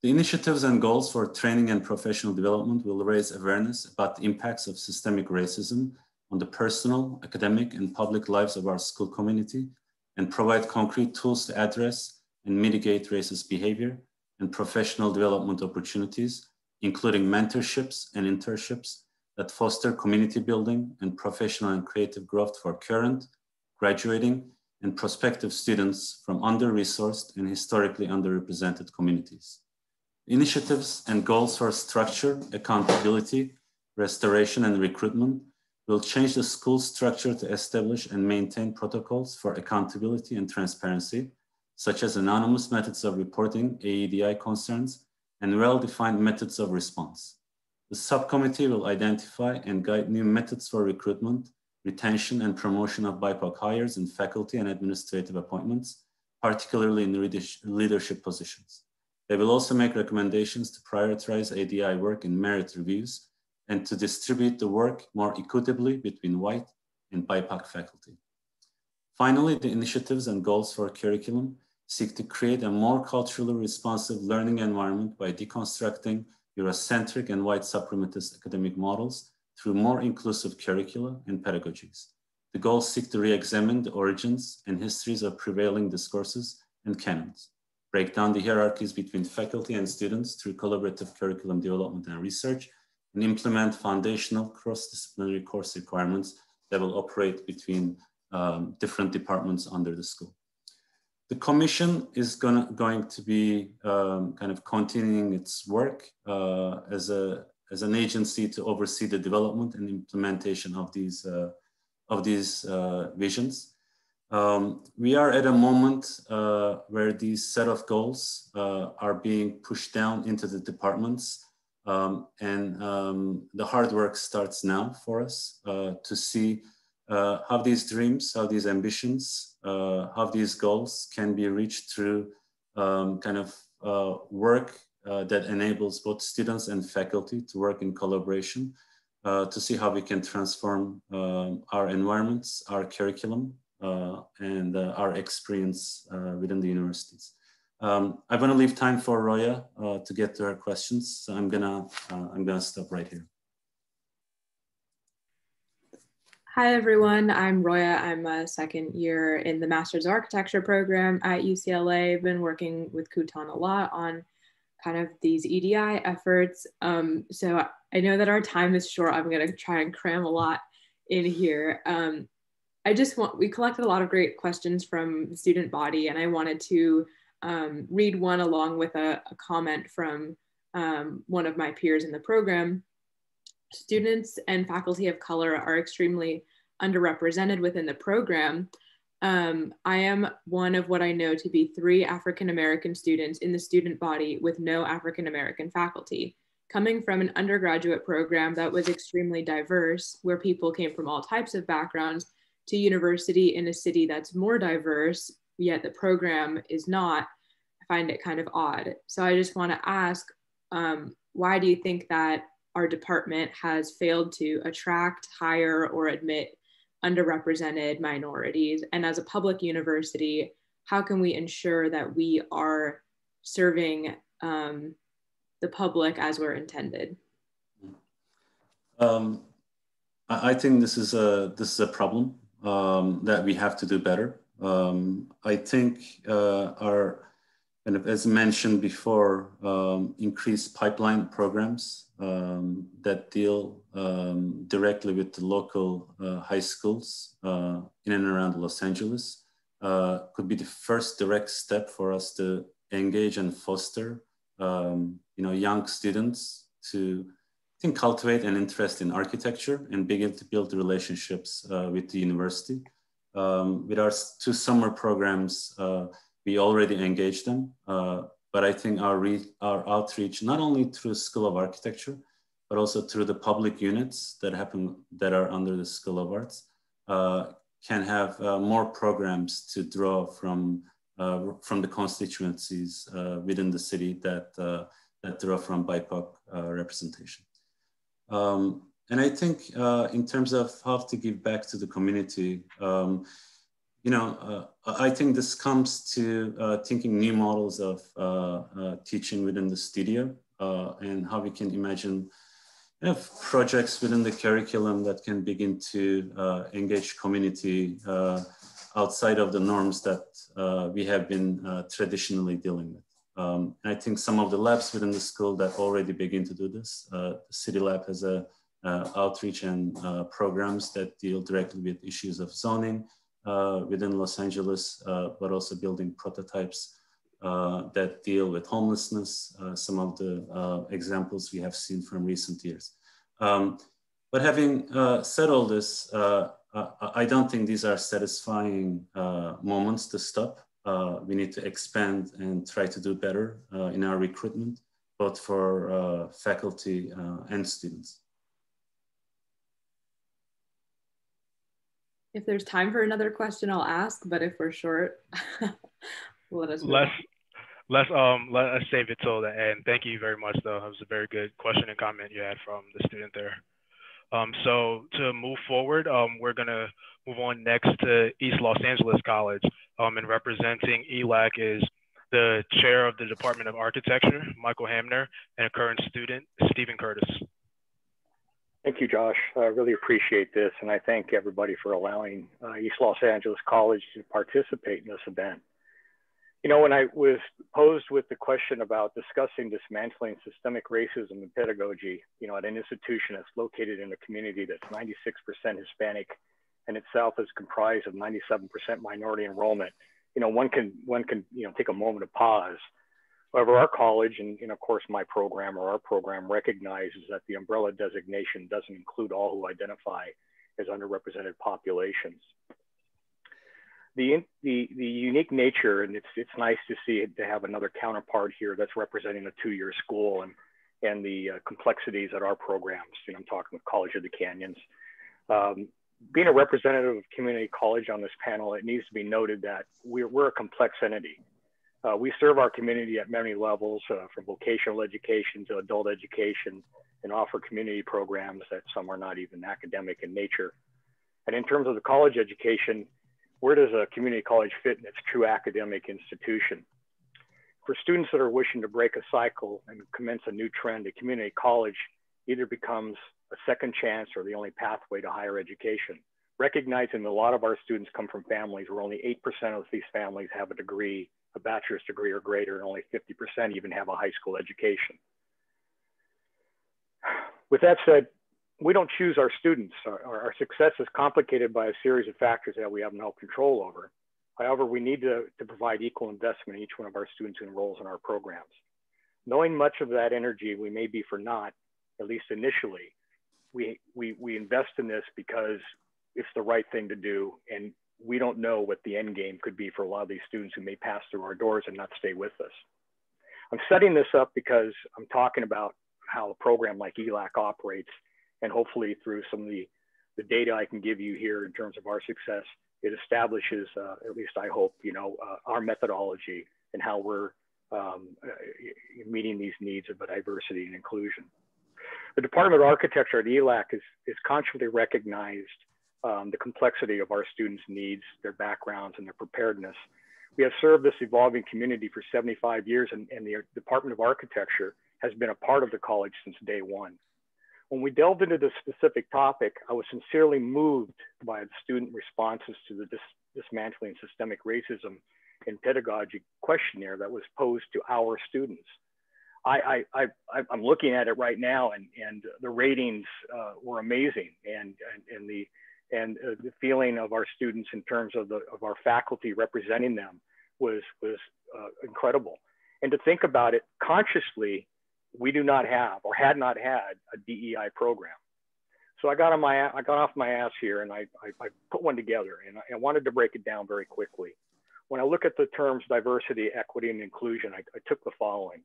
The initiatives and goals for training and professional development will raise awareness about the impacts of systemic racism on the personal, academic, and public lives of our school community and provide concrete tools to address and mitigate racist behavior and professional development opportunities, including mentorships and internships that foster community building and professional and creative growth for current, graduating, and prospective students from under-resourced and historically underrepresented communities. Initiatives and goals for structure, accountability, restoration, and recruitment will change the school structure to establish and maintain protocols for accountability and transparency, such as anonymous methods of reporting AEDI concerns and well-defined methods of response. The subcommittee will identify and guide new methods for recruitment, retention, and promotion of BIPOC hires in faculty and administrative appointments, particularly in leadership positions. They will also make recommendations to prioritize ADI work in merit reviews and to distribute the work more equitably between white and BIPOC faculty. Finally, the initiatives and goals for curriculum seek to create a more culturally responsive learning environment by deconstructing Eurocentric and white supremacist academic models through more inclusive curricula and pedagogies. The goals seek to re-examine the origins and histories of prevailing discourses and canons, break down the hierarchies between faculty and students through collaborative curriculum development and research, and implement foundational cross-disciplinary course requirements that will operate between um, different departments under the school. The commission is gonna, going to be um, kind of continuing its work uh, as, a, as an agency to oversee the development and implementation of these, uh, of these uh, visions. Um, we are at a moment uh, where these set of goals uh, are being pushed down into the departments um, and um, the hard work starts now for us uh, to see uh, how these dreams, how these ambitions, how these goals can be reached through um, kind of work uh, that enables both students and faculty to work in collaboration uh, to see how we can transform um, our environments, our curriculum, and our experience within the universities. Um, I want to leave time for Roya uh, to get to her questions. So I'm gonna uh, I'm gonna stop right here. Hi everyone, I'm Roya. I'm a second year in the Master's of Architecture program at UCLA. I've been working with Kutan a lot on kind of these EDI efforts. Um, so I know that our time is short. I'm gonna try and cram a lot in here. Um, I just want, we collected a lot of great questions from the student body and I wanted to um, read one along with a, a comment from um, one of my peers in the program. Students and faculty of color are extremely underrepresented within the program. Um, I am one of what I know to be three African American students in the student body with no African American faculty. Coming from an undergraduate program that was extremely diverse, where people came from all types of backgrounds, to university in a city that's more diverse, yet the program is not, I find it kind of odd. So I just want to ask um, why do you think that our department has failed to attract, hire, or admit underrepresented minorities? And as a public university, how can we ensure that we are serving um, the public as we're intended? Um, I think this is a this is a problem um, that we have to do better. Um, I think uh, our, kind of as mentioned before, um, increased pipeline programs um, that deal um, directly with the local uh, high schools uh, in and around Los Angeles uh, could be the first direct step for us to engage and foster, um, you know, young students to think cultivate an interest in architecture and begin to build relationships uh, with the university. Um, with our two summer programs, uh, we already engage them, uh, but I think our, our outreach, not only through School of Architecture, but also through the public units that happen that are under the School of Arts, uh, can have uh, more programs to draw from uh, from the constituencies uh, within the city that that draw from BIPOC representation. Um, and I think uh, in terms of how to give back to the community, um, you know, uh, I think this comes to uh, thinking new models of uh, uh teaching within the studio uh, and how we can imagine you know, projects within the curriculum that can begin to uh, engage community outside of the norms that we have been traditionally dealing with. Um, and I think some of the labs within the school that already begin to do this. the City Lab has a outreach and programs that deal directly with issues of zoning, uh, Uh, within Los Angeles, uh, but also building prototypes uh, that deal with homelessness, uh, some of the uh, examples we have seen from recent years. Um, but having said all this, I don't think these are satisfying moments to stop. we need to expand and try to do better in our recruitment, both for faculty and students. If there's time for another question, I'll ask, but if we're short, [laughs] let us. Let's, let's, um, let us save it till the end. Thank you very much, though. It was a very good question and comment you had from the student there. Um, so to move forward, um, we're gonna move on next to East Los Angeles College. Um, and representing ELAC is the chair of the Department of Architecture, Michael Hamner, and a current student, Stephen Curtis. Thank you, Josh. I really appreciate this, and I thank everybody for allowing uh, East Los Angeles College to participate in this event. You know, when I was posed with the question about discussing dismantling systemic racism in pedagogy, you know, at an institution that's located in a community that's 96% Hispanic and itself is comprised of 97% minority enrollment, you know, one can, one can, you know, take a moment to pause However, our college and, and, of course my program or our program recognizes that the umbrella designation doesn't include all who identify as underrepresented populations. The, the, the unique nature, and it's, it's nice to see it, to have another counterpart here that's representing a two-year school and, and the uh, complexities at our programs. You know, I'm talking with College of the Canyons. Um, being a representative of community college on this panel, it needs to be noted that we're, we're a complex entity. Uh, we serve our community at many levels, uh, from vocational education to adult education, and offer community programs that some are not even academic in nature. And in terms of the college education, where does a community college fit in its true academic institution? For students that are wishing to break a cycle and commence a new trend, a community college either becomes a second chance or the only pathway to higher education. Recognizing that a lot of our students come from families where only 8% of these families have a degree a bachelor's degree or greater, and only 50% even have a high school education. With that said, we don't choose our students. Our, our, success is complicated by a series of factors that we have no control over. However, we need to, to provide equal investment in each one of our students who enrolls in our programs. Knowing much of that energy we may be for naught, at least initially, we, we, we invest in this because it's the right thing to do and we don't know what the end game could be for a lot of these students who may pass through our doors and not stay with us. I'm setting this up because I'm talking about how a program like ELAC operates and hopefully through some of the, the data I can give you here in terms of our success, it establishes, uh, at least I hope, you know, uh, our methodology and how we're um, uh, meeting these needs of diversity and inclusion. The Department of Architecture at ELAC is, is constantly recognized um, the complexity of our students' needs, their backgrounds, and their preparedness. We have served this evolving community for 75 years, and, and the Department of Architecture has been a part of the college since day one. When we delved into this specific topic, I was sincerely moved by the student responses to the dis dismantling systemic racism in pedagogy questionnaire that was posed to our students. I, I, I, am looking at it right now, and, and the ratings uh, were amazing, and, and, and the and uh, the feeling of our students in terms of the of our faculty representing them was was uh, incredible. And to think about it consciously, we do not have or had not had a DEI program. So I got on my I got off my ass here and I, I, I put one together and I, I, wanted to break it down very quickly. When I look at the terms diversity, equity, and inclusion, I, I took the following: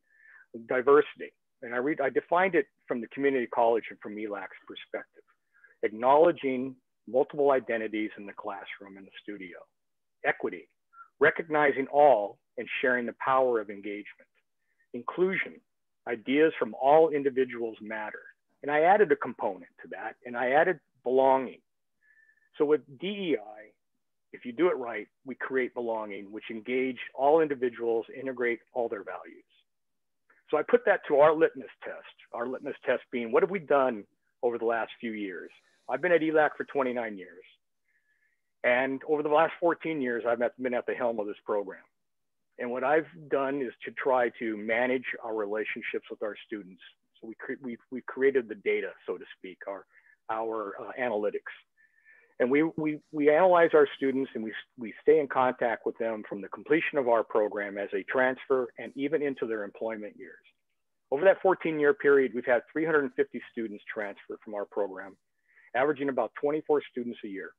diversity, and I read I defined it from the community college and from ELAC's perspective, acknowledging multiple identities in the classroom and the studio. Equity, recognizing all and sharing the power of engagement. Inclusion, ideas from all individuals matter. And I added a component to that, and I added belonging. So with DEI, if you do it right, we create belonging, which engage all individuals, integrate all their values. So I put that to our litmus test, our litmus test being what have we done over the last few years? I've been at ELAC for 29 years. And over the last 14 years, I've been at the helm of this program. And what I've done is to try to manage our relationships with our students. So we, cre we, we created the data, so to speak, our, our uh, analytics. And we, we, we analyze our students and we, we stay in contact with them from the completion of our program as they transfer and even into their employment years. Over that 14 year period, we've had 350 students transfer from our program, averaging about 24 students a year.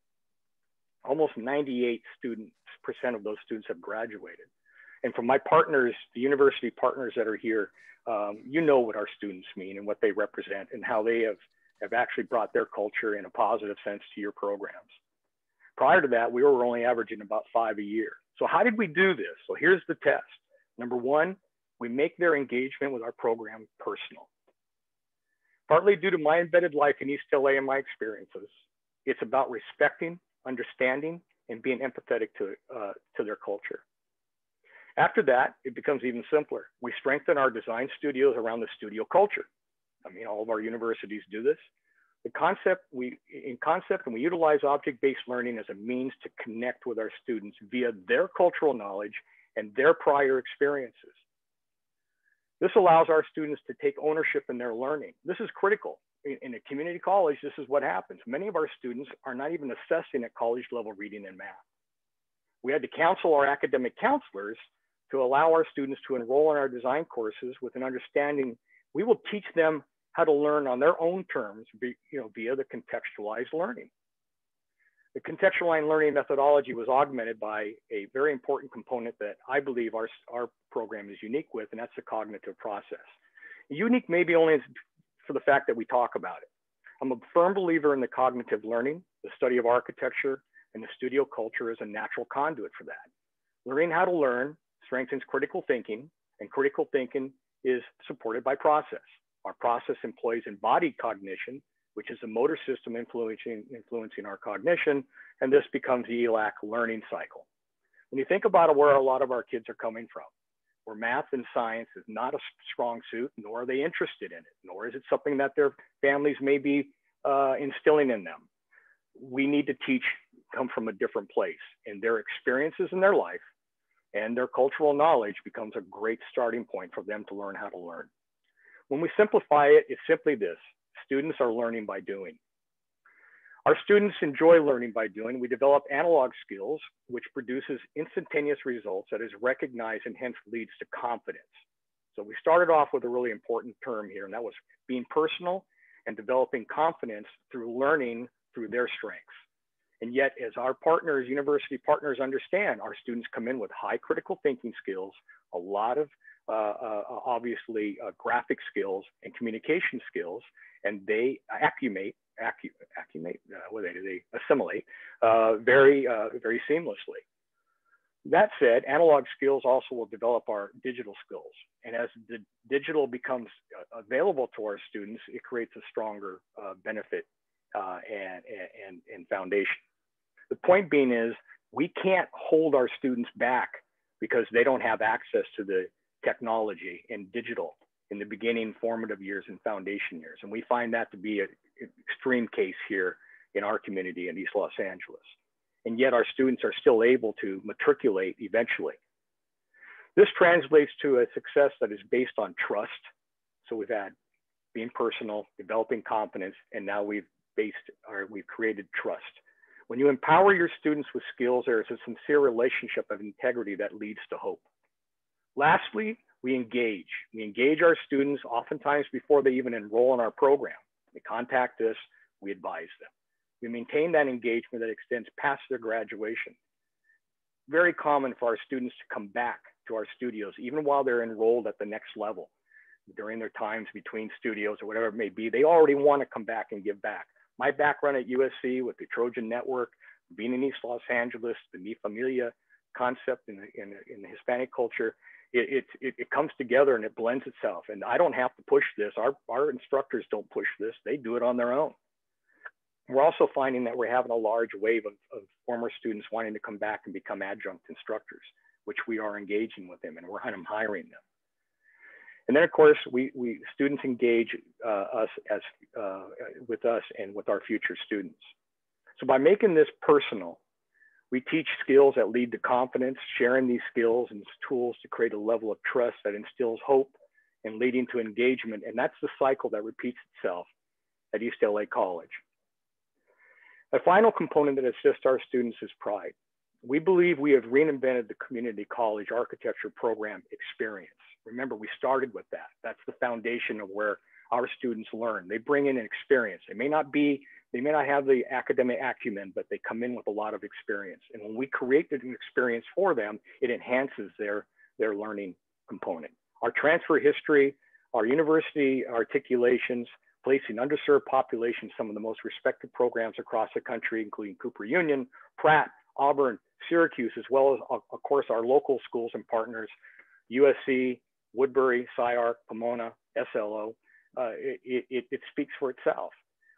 Almost 98 students, percent of those students have graduated. And from my partners, the university partners that are here, um, you know what our students mean and what they represent and how they have have actually brought their culture in a positive sense to your programs. Prior to that, we were only averaging about five a year. So how did we do this? So here's the test. Number one, we make their engagement with our program personal. Partly due to my embedded life in East LA and my experiences, it's about respecting, understanding, and being empathetic to, uh, to their culture. After that, it becomes even simpler. We strengthen our design studios around the studio culture. I mean, all of our universities do this. The concept, we, in concept, and we utilize object-based learning as a means to connect with our students via their cultural knowledge and their prior experiences. This allows our students to take ownership in their learning. This is critical. In, in a community college, this is what happens. Many of our students are not even assessing at college level reading and math. We had to counsel our academic counselors to allow our students to enroll in our design courses with an understanding we will teach them how to learn on their own terms you know, via the contextualized learning. The contextualized learning methodology was augmented by a very important component that I believe our, our program is unique with, and that's the cognitive process. Unique maybe only for the fact that we talk about it. I'm a firm believer in the cognitive learning, the study of architecture, and the studio culture is a natural conduit for that. Learning how to learn strengthens critical thinking, and critical thinking is supported by process. Our process employs embodied cognition, which is a motor system influencing, influencing our cognition, and this becomes the ELAC learning cycle. When you think about where a lot of our kids are coming from, where math and science is not a strong suit, nor are they interested in it, nor is it something that their families may be uh, instilling in them. We need to teach come from a different place and their experiences in their life and their cultural knowledge becomes a great starting point for them to learn how to learn. When we simplify it, it's simply this students are learning by doing. Our students enjoy learning by doing. We develop analog skills, which produces instantaneous results that is recognized and hence leads to confidence. So we started off with a really important term here, and that was being personal and developing confidence through learning through their strengths. And yet, as our partners, university partners understand, our students come in with high critical thinking skills, a lot of obviously uh, graphic skills and communication skills, and they accumulate, accumulate, uh, what they do, they assimilate uh, very, uh, very seamlessly. That said, analog skills also will develop our digital skills. And as the digital becomes available to our students, it creates a stronger benefit and, and, and foundation. The point being is we can't hold our students back because they don't have access to the technology and digital in the beginning formative years and foundation years. And we find that to be an extreme case here in our community in East Los Angeles. And yet our students are still able to matriculate eventually. This translates to a success that is based on trust. So we've had being personal, developing confidence, and now we've based or we've created trust. When you empower your students with skills, there is a sincere relationship of integrity that leads to hope. Lastly, we engage. We engage our students oftentimes before they even enroll in our program. They contact us, we advise them. We maintain that engagement that extends past their graduation. Very common for our students to come back to our studios, even while they're enrolled at the next level. During their times between studios or whatever it may be, they already want to come back and give back my background at USC with the Trojan Network, being in East Los Angeles, the Mi Familia concept in the, in in the Hispanic culture, it, it, it, comes together and it blends itself. And I don't have to push this. Our, our instructors don't push this. They do it on their own. We're also finding that we're having a large wave of, of former students wanting to come back and become adjunct instructors, which we are engaging with them and we're hiring them. And then of course, we, we students engage uh, us as uh, with us and with our future students. So by making this personal, we teach skills that lead to confidence, sharing these skills and tools to create a level of trust that instills hope and leading to engagement. And that's the cycle that repeats itself at East LA College. A final component that assists our students is pride. We believe we have reinvented the community college architecture program experience. Remember, we started with that. That's the foundation of where our students learn. They bring in an experience. They may not be, they may not have the academic acumen, but they come in with a lot of experience. And when we create an experience for them, it enhances their, their learning component. Our transfer history, our university articulations, placing underserved populations, some of the most respected programs across the country, including Cooper Union, Pratt, Auburn, Syracuse, as well as, of course, our local schools and partners, USC, Woodbury, SciArc, Pomona, SLO, uh, it, it, it, speaks for itself.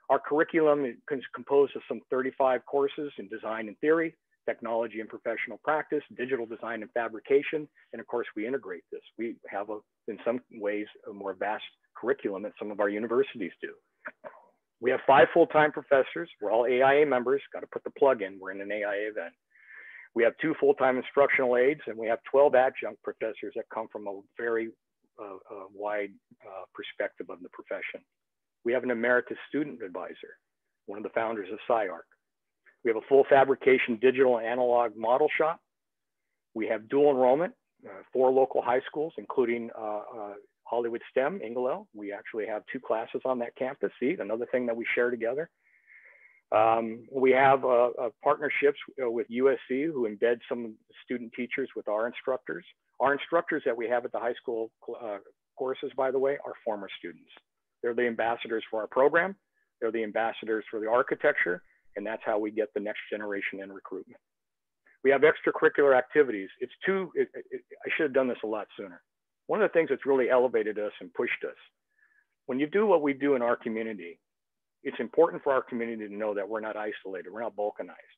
Our curriculum is composed of some 35 courses in design and theory, technology and professional practice, digital design and fabrication, and of course we integrate this. We have, a, in some ways, a more vast curriculum than some of our universities do. We have five full-time professors. We're all AIA members. Got to put the plug in. We're in an AIA event. We have two full-time instructional aides, and we have 12 adjunct professors that come from a very uh, uh, wide uh, perspective of the profession. We have an emeritus student advisor, one of the founders of SciArc. We have a full fabrication digital analog model shop. We have dual enrollment, uh, four local high schools, including uh, uh, Hollywood STEM, Ingelo. We actually have two classes on that campus. See, another thing that we share together. Um, we have uh, uh, partnerships uh, with USC who embed some student teachers with our instructors. Our instructors that we have at the high school courses, by the way, are former students. They're the ambassadors for our program. They're the ambassadors for the architecture, and that's how we get the next generation in recruitment. We have extracurricular activities. It's too, it, it, I should have done this a lot sooner. One of the things that's really elevated us and pushed us, when you do what we do in our community, it's important for our community to know that we're not isolated, we're not balkanized.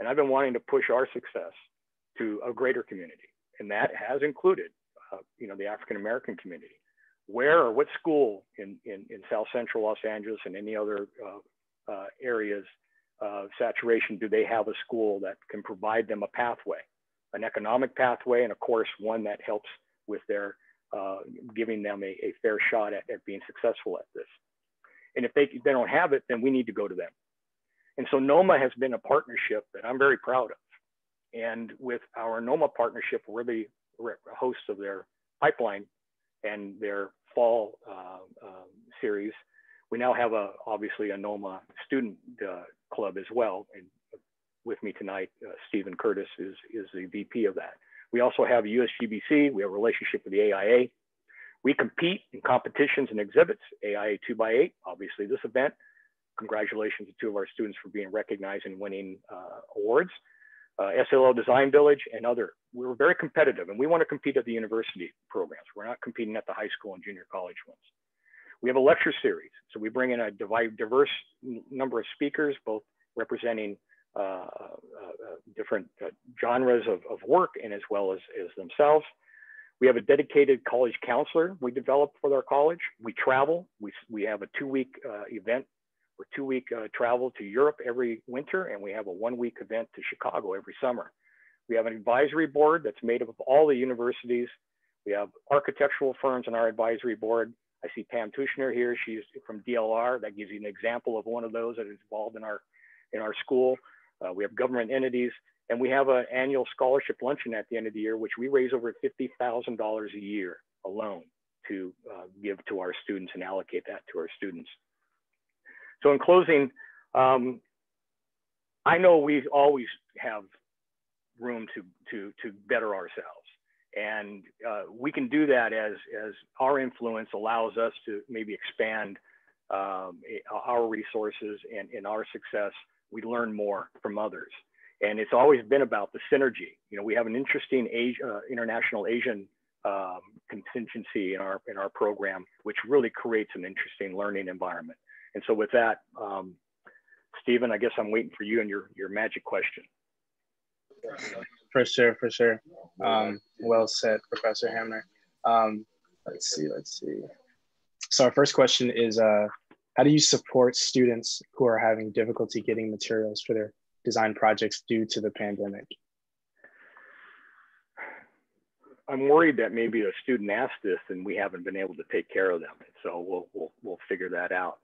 And I've been wanting to push our success to a greater community. And that has included, uh, you know, the African American community. Where or what school in, in, in South Central Los Angeles and any other uh, uh, areas of saturation do they have a school that can provide them a pathway, an economic pathway, and of course, one that helps with their uh, giving them a, a fair shot at, at being successful at this. And if they, they don't have it, then we need to go to them. And so NOMA has been a partnership that I'm very proud of. And with our NOMA partnership, we're the hosts of their pipeline and their fall uh, uh, series. We now have a obviously a NOMA student uh, club as well. And with me tonight, uh, Stephen Curtis is, is the VP of that. We also have USGBC. We have a relationship with the AIA. We compete in competitions and exhibits, AIA 2x8, obviously this event. Congratulations to two of our students for being recognized and winning uh, awards. Uh, Design Village and other. We were very competitive and we want to compete at the university programs. We're not competing at the high school and junior college ones. We have a lecture series. So we bring in a diverse number of speakers, both representing uh, uh, uh different uh, genres of, of, work and as well as, as themselves. We have a dedicated college counselor we developed for our college. We travel. We, we have a two-week uh, event or two-week uh, travel to Europe every winter, and we have a one-week event to Chicago every summer. We have an advisory board that's made up of all the universities. We have architectural firms on our advisory board. I see Pam Tushner here. She's from DLR. That gives you an example of one of those that is involved in our, in our school. Uh, we have government entities. And we have an annual scholarship luncheon at the end of the year, which we raise over $50,000 a year alone to uh, give to our students and allocate that to our students. So in closing, um, I know we always have room to, to, to better ourselves. And uh, we can do that as, as our influence allows us to maybe expand um, our resources and, and our success. We learn more from others and it's always been about the synergy. You know, we have an interesting Asia, uh, international Asian um, contingency in our in our program, which really creates an interesting learning environment. And so, with that, um, Stephen, I guess I'm waiting for you and your, your magic question. For sure, for sure. Um, well said, Professor Hamner. Um, let's see, let's see. So our first question is, uh, how do you support students who are having difficulty getting materials for their design projects due to the pandemic? I'm worried that maybe a student asked this and we haven't been able to take care of them. So we'll, we'll, we'll figure that out.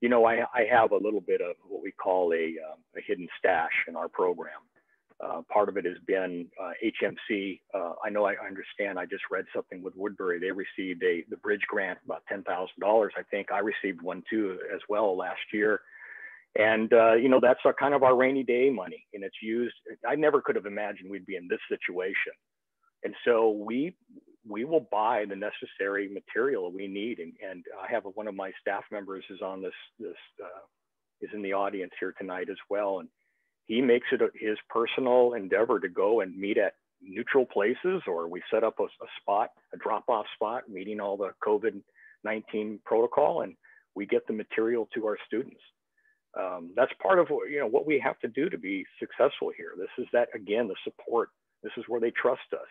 You know, I, I have a little bit of what we call a, um, a hidden stash in our program. Uh, part of it has been uh, HMC. Uh, I know I understand. I just read something with Woodbury. They received a the bridge grant about ten thousand dollars. I think I received one too as well last year. And uh, you know that's our, kind of our rainy day money, and it's used. I never could have imagined we'd be in this situation, and so we we will buy the necessary material we need. And, and I have one of my staff members is on this this uh, is in the audience here tonight as well, and he makes it his personal endeavor to go and meet at neutral places or we set up a, a spot, a drop off spot, meeting all the COVID 19 protocol, and we get the material to our students. Um, that's part of you know, what we have to do to be successful here. This is that, again, the support. This is where they trust us.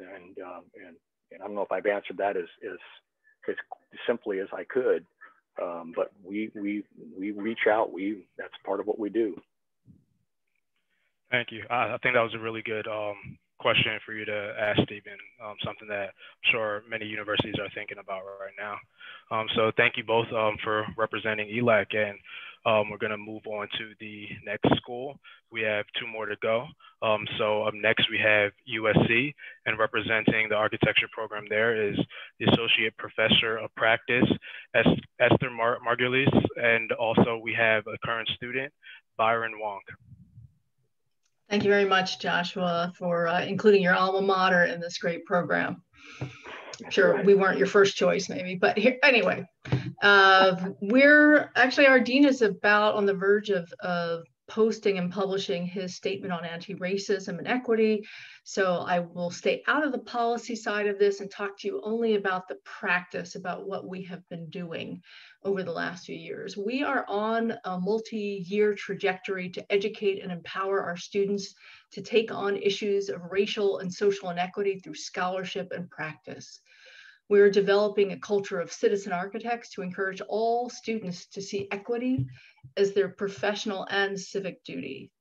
And, um, and, and I don't know if I've answered that as, as, as simply as I could, um, but we, we, we reach out. We, that's part of what we do. Thank you. I, I think that was a really good um, question for you to ask, Stephen, um, something that I'm sure many universities are thinking about right now. Um, so thank you both um, for representing ELAC, and um, we're going to move on to the next school. We have two more to go. Um, so up next, we have USC, and representing the architecture program there is the Associate Professor of Practice, Esther Mar Margulies, and also we have a current student, Byron Wong. Thank you very much, Joshua, for uh, including your alma mater in this great program. Sure, we weren't your first choice, maybe, but here, anyway, uh, we're actually our dean is about on the verge of, of posting and publishing his statement on anti-racism and equity. So I will stay out of the policy side of this and talk to you only about the practice, about what we have been doing over the last few years. We are on a multi-year trajectory to educate and empower our students to take on issues of racial and social inequity through scholarship and practice. We're developing a culture of citizen architects to encourage all students to see equity as their professional and civic duty.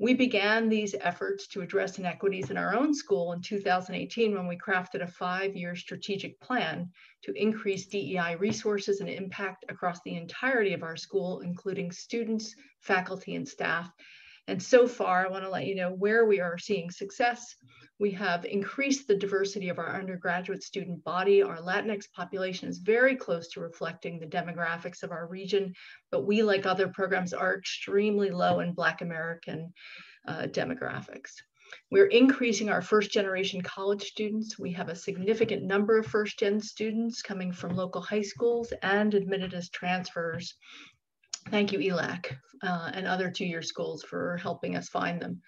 We began these efforts to address inequities in our own school in 2018 when we crafted a five-year strategic plan to increase DEI resources and impact across the entirety of our school, including students, faculty, and staff. And so far, I wanna let you know where we are seeing success. We have increased the diversity of our undergraduate student body. Our Latinx population is very close to reflecting the demographics of our region, but we, like other programs, are extremely low in Black American uh, demographics. We're increasing our first generation college students. We have a significant number of first gen students coming from local high schools and admitted as transfers. Thank you, ELAC, uh, and other two-year schools for helping us find them.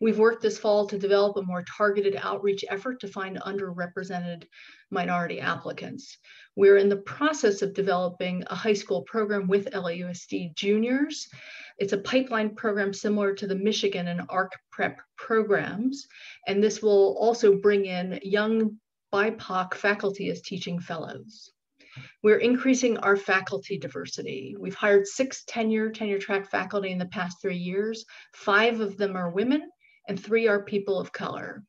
We've worked this fall to develop a more targeted outreach effort to find underrepresented minority applicants. We're in the process of developing a high school program with LAUSD juniors. It's a pipeline program similar to the Michigan and ARC prep programs. And this will also bring in young BIPOC faculty as teaching fellows. We're increasing our faculty diversity. We've hired six tenure, tenure track faculty in the past three years. Five of them are women and three are people of color.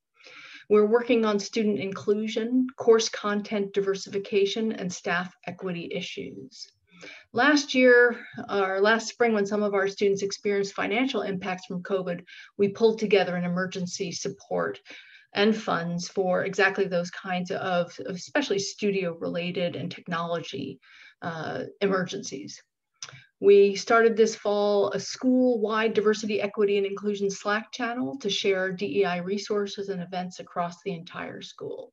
We're working on student inclusion, course content diversification, and staff equity issues. Last year, or last spring, when some of our students experienced financial impacts from COVID, we pulled together an emergency support and funds for exactly those kinds of, especially studio related and technology uh, emergencies. We started this fall a school-wide diversity, equity, and inclusion Slack channel to share DEI resources and events across the entire school.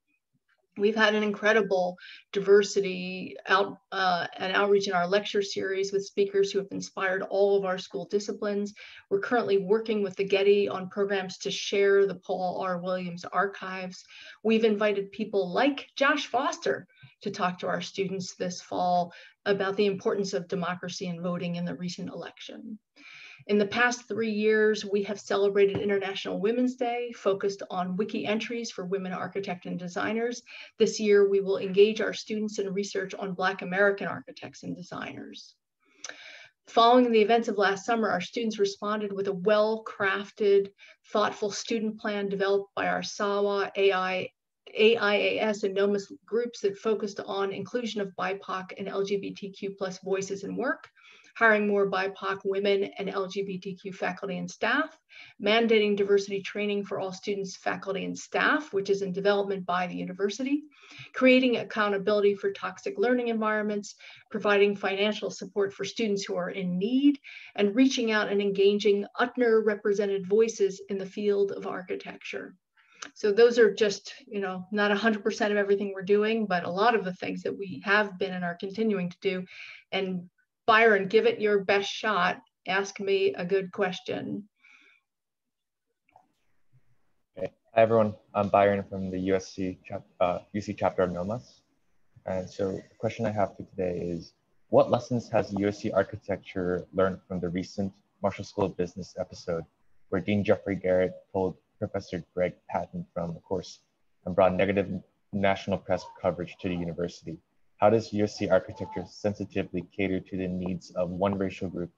We've had an incredible diversity out uh, and outreach in our lecture series with speakers who have inspired all of our school disciplines. We're currently working with the Getty on programs to share the Paul R. Williams archives. We've invited people like Josh Foster to talk to our students this fall about the importance of democracy and voting in the recent election. In the past three years, we have celebrated International Women's Day, focused on wiki entries for women architects and designers. This year, we will engage our students in research on Black American architects and designers. Following the events of last summer, our students responded with a well-crafted, thoughtful student plan developed by our SAWA, AI, AIAS, and NOMAS groups that focused on inclusion of BIPOC and LGBTQ plus voices in work, hiring more BIPOC women and LGBTQ faculty and staff, mandating diversity training for all students, faculty, and staff, which is in development by the university, creating accountability for toxic learning environments, providing financial support for students who are in need, and reaching out and engaging UTNER represented voices in the field of architecture. So those are just, you know, not 100% of everything we're doing, but a lot of the things that we have been and are continuing to do. And Byron, give it your best shot. Ask me a good question. Hi, everyone. I'm Byron from the USC uh, UC chapter of NOMAS. And so the question I have for today is, what lessons has USC architecture learned from the recent Marshall School of Business episode where Dean Geoffrey Garrett pulled Professor Greg Patton from the course and brought negative national press coverage to the university? How does USC architecture sensitively cater to the needs of one racial group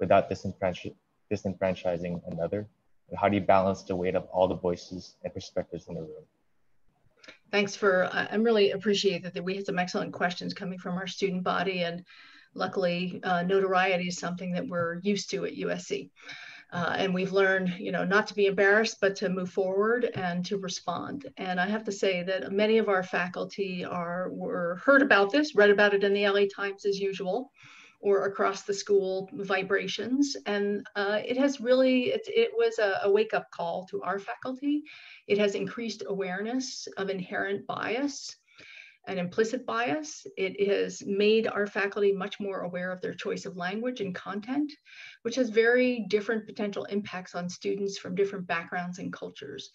without disenfranch disenfranchising another? And how do you balance the weight of all the voices and perspectives in the room? Thanks for, I'm really appreciate that we had some excellent questions coming from our student body and luckily uh, notoriety is something that we're used to at USC. Uh, and we've learned, you know, not to be embarrassed, but to move forward and to respond. And I have to say that many of our faculty are were heard about this, read about it in the LA Times as usual, or across the school vibrations. And uh, it has really, it, it was a, a wake up call to our faculty. It has increased awareness of inherent bias an implicit bias. It has made our faculty much more aware of their choice of language and content, which has very different potential impacts on students from different backgrounds and cultures.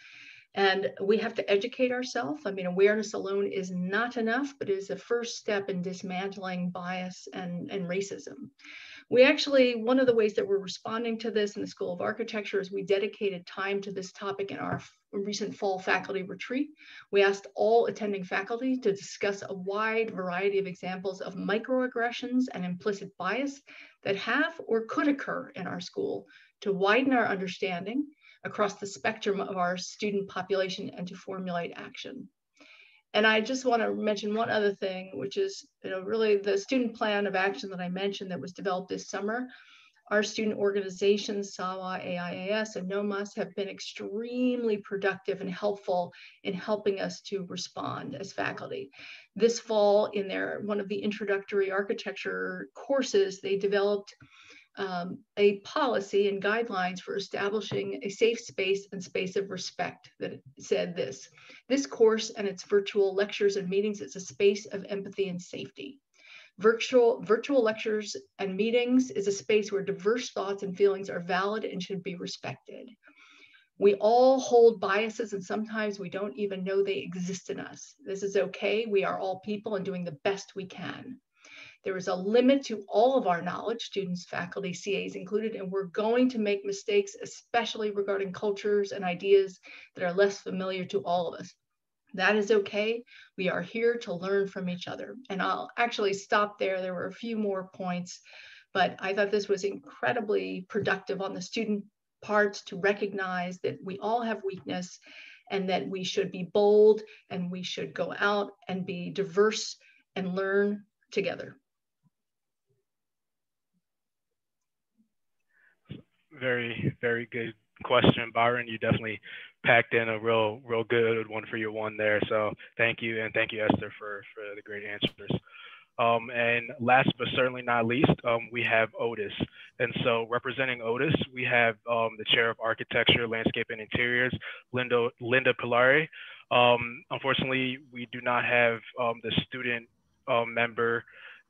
And we have to educate ourselves. I mean, awareness alone is not enough, but is a first step in dismantling bias and, and racism. We actually, one of the ways that we're responding to this in the School of Architecture is we dedicated time to this topic in our recent fall faculty retreat. We asked all attending faculty to discuss a wide variety of examples of microaggressions and implicit bias that have or could occur in our school to widen our understanding across the spectrum of our student population and to formulate action. And I just want to mention one other thing, which is you know, really the student plan of action that I mentioned that was developed this summer. Our student organizations, SAWA, AIAS, and NOMAS have been extremely productive and helpful in helping us to respond as faculty. This fall in their one of the introductory architecture courses, they developed um, a policy and guidelines for establishing a safe space and space of respect that said this. This course and its virtual lectures and meetings is a space of empathy and safety. Virtual, virtual lectures and meetings is a space where diverse thoughts and feelings are valid and should be respected. We all hold biases and sometimes we don't even know they exist in us. This is okay. We are all people and doing the best we can. There is a limit to all of our knowledge, students, faculty, CAs included, and we're going to make mistakes, especially regarding cultures and ideas that are less familiar to all of us. That is okay. We are here to learn from each other. And I'll actually stop there. There were a few more points, but I thought this was incredibly productive on the student part to recognize that we all have weakness and that we should be bold and we should go out and be diverse and learn together. Very, very good question, Byron. You definitely packed in a real, real good one for your one there. So thank you, and thank you, Esther, for for the great answers. Um, and last but certainly not least, um, we have Otis. And so representing Otis, we have um, the Chair of Architecture, Landscape and Interiors, Linda, Linda Pollari. Um, unfortunately, we do not have um, the student uh, member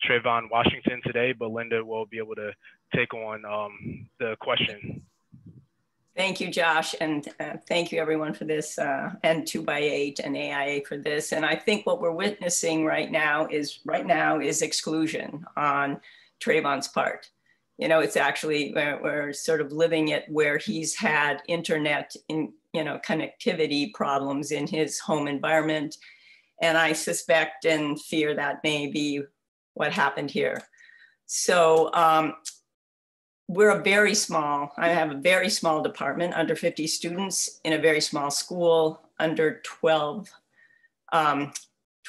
Trayvon Washington today, but Linda will be able to take on um, the question. Thank you, Josh, and uh, thank you everyone for this, uh, and 2x8 and AIA for this. And I think what we're witnessing right now is right now is exclusion on Trayvon's part. You know, it's actually we're, we're sort of living it where he's had internet in you know connectivity problems in his home environment, and I suspect and fear that may be what happened here. So um, we're a very small, I have a very small department, under 50 students in a very small school, under 12, um,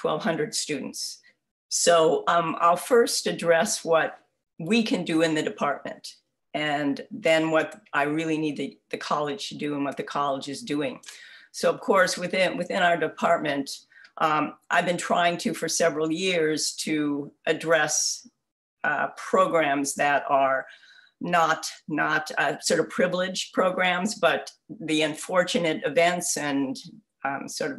1,200 students. So um, I'll first address what we can do in the department and then what I really need the, the college to do and what the college is doing. So of course, within, within our department, um, I've been trying to for several years to address uh, programs that are not not uh, sort of privileged programs, but the unfortunate events and um, sort of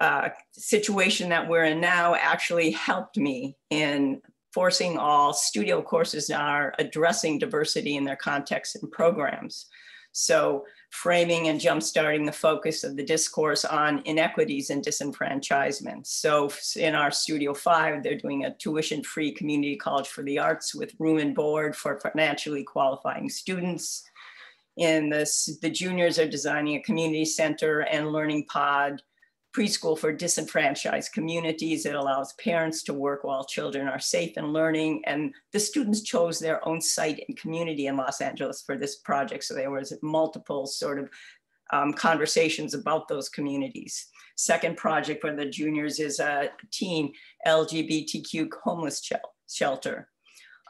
uh, situation that we're in now actually helped me in forcing all studio courses are addressing diversity in their contexts and programs. So framing and jumpstarting the focus of the discourse on inequities and disenfranchisement. So in our Studio 5, they're doing a tuition-free community college for the arts with room and board for financially qualifying students. In this, the juniors are designing a community center and learning pod preschool for disenfranchised communities. It allows parents to work while children are safe and learning. And the students chose their own site and community in Los Angeles for this project. So there was multiple sort of um, conversations about those communities. Second project for the juniors is a teen LGBTQ homeless shelter.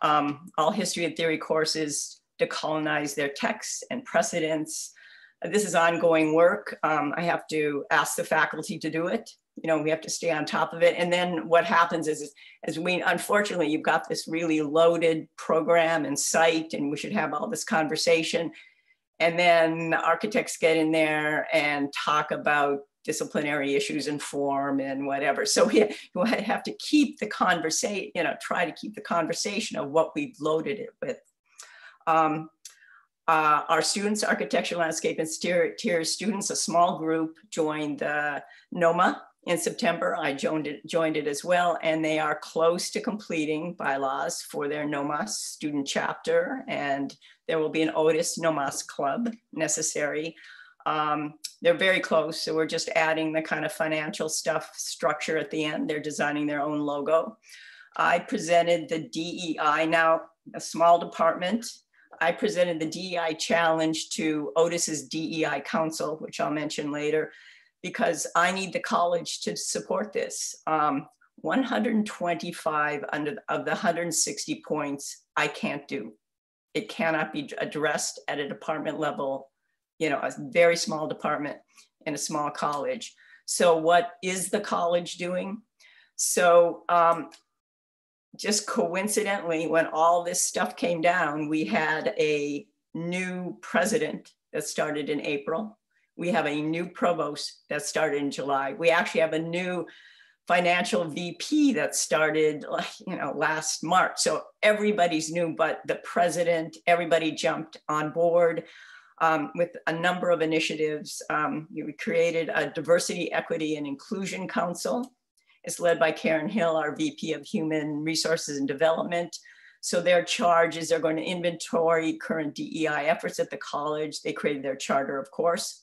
Um, all history and theory courses decolonize their texts and precedents, this is ongoing work. Um, I have to ask the faculty to do it. You know, we have to stay on top of it. And then what happens is, as we, unfortunately, you've got this really loaded program and site, and we should have all this conversation. And then architects get in there and talk about disciplinary issues and form and whatever. So we, we have to keep the conversation, you know, try to keep the conversation of what we've loaded it with. Um, uh, our students, architecture, landscape, and interior students, a small group joined uh, NOMA in September. I joined it, joined it as well, and they are close to completing bylaws for their NOMAS student chapter, and there will be an Otis NOMAS club necessary. Um, they're very close, so we're just adding the kind of financial stuff structure at the end. They're designing their own logo. I presented the DEI, now a small department I presented the DEI challenge to Otis's DEI Council, which I'll mention later, because I need the college to support this. Um, 125 under, of the 160 points I can't do. It cannot be addressed at a department level, you know, a very small department in a small college. So what is the college doing? So um, just coincidentally, when all this stuff came down, we had a new president that started in April. We have a new provost that started in July. We actually have a new financial VP that started, you know, last March. So everybody's new, but the president, everybody jumped on board um, with a number of initiatives. Um, we created a diversity, equity, and inclusion council it's led by Karen Hill, our VP of Human Resources and Development. So their charge is they're going to inventory current DEI efforts at the college. They created their charter, of course.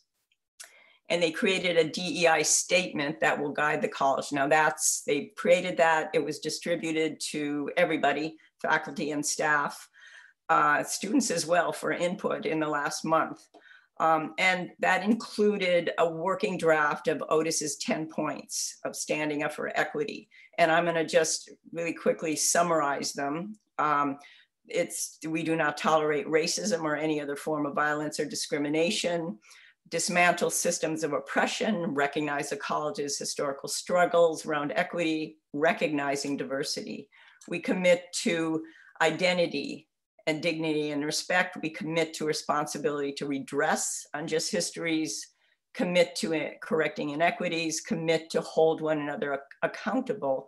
And they created a DEI statement that will guide the college. Now that's, they created that, it was distributed to everybody, faculty and staff, uh, students as well for input in the last month. Um, and that included a working draft of Otis's 10 points of standing up for equity. And I'm gonna just really quickly summarize them. Um, it's, we do not tolerate racism or any other form of violence or discrimination, dismantle systems of oppression, recognize the college's historical struggles around equity, recognizing diversity. We commit to identity, and dignity and respect, we commit to responsibility to redress unjust histories, commit to correcting inequities, commit to hold one another accountable.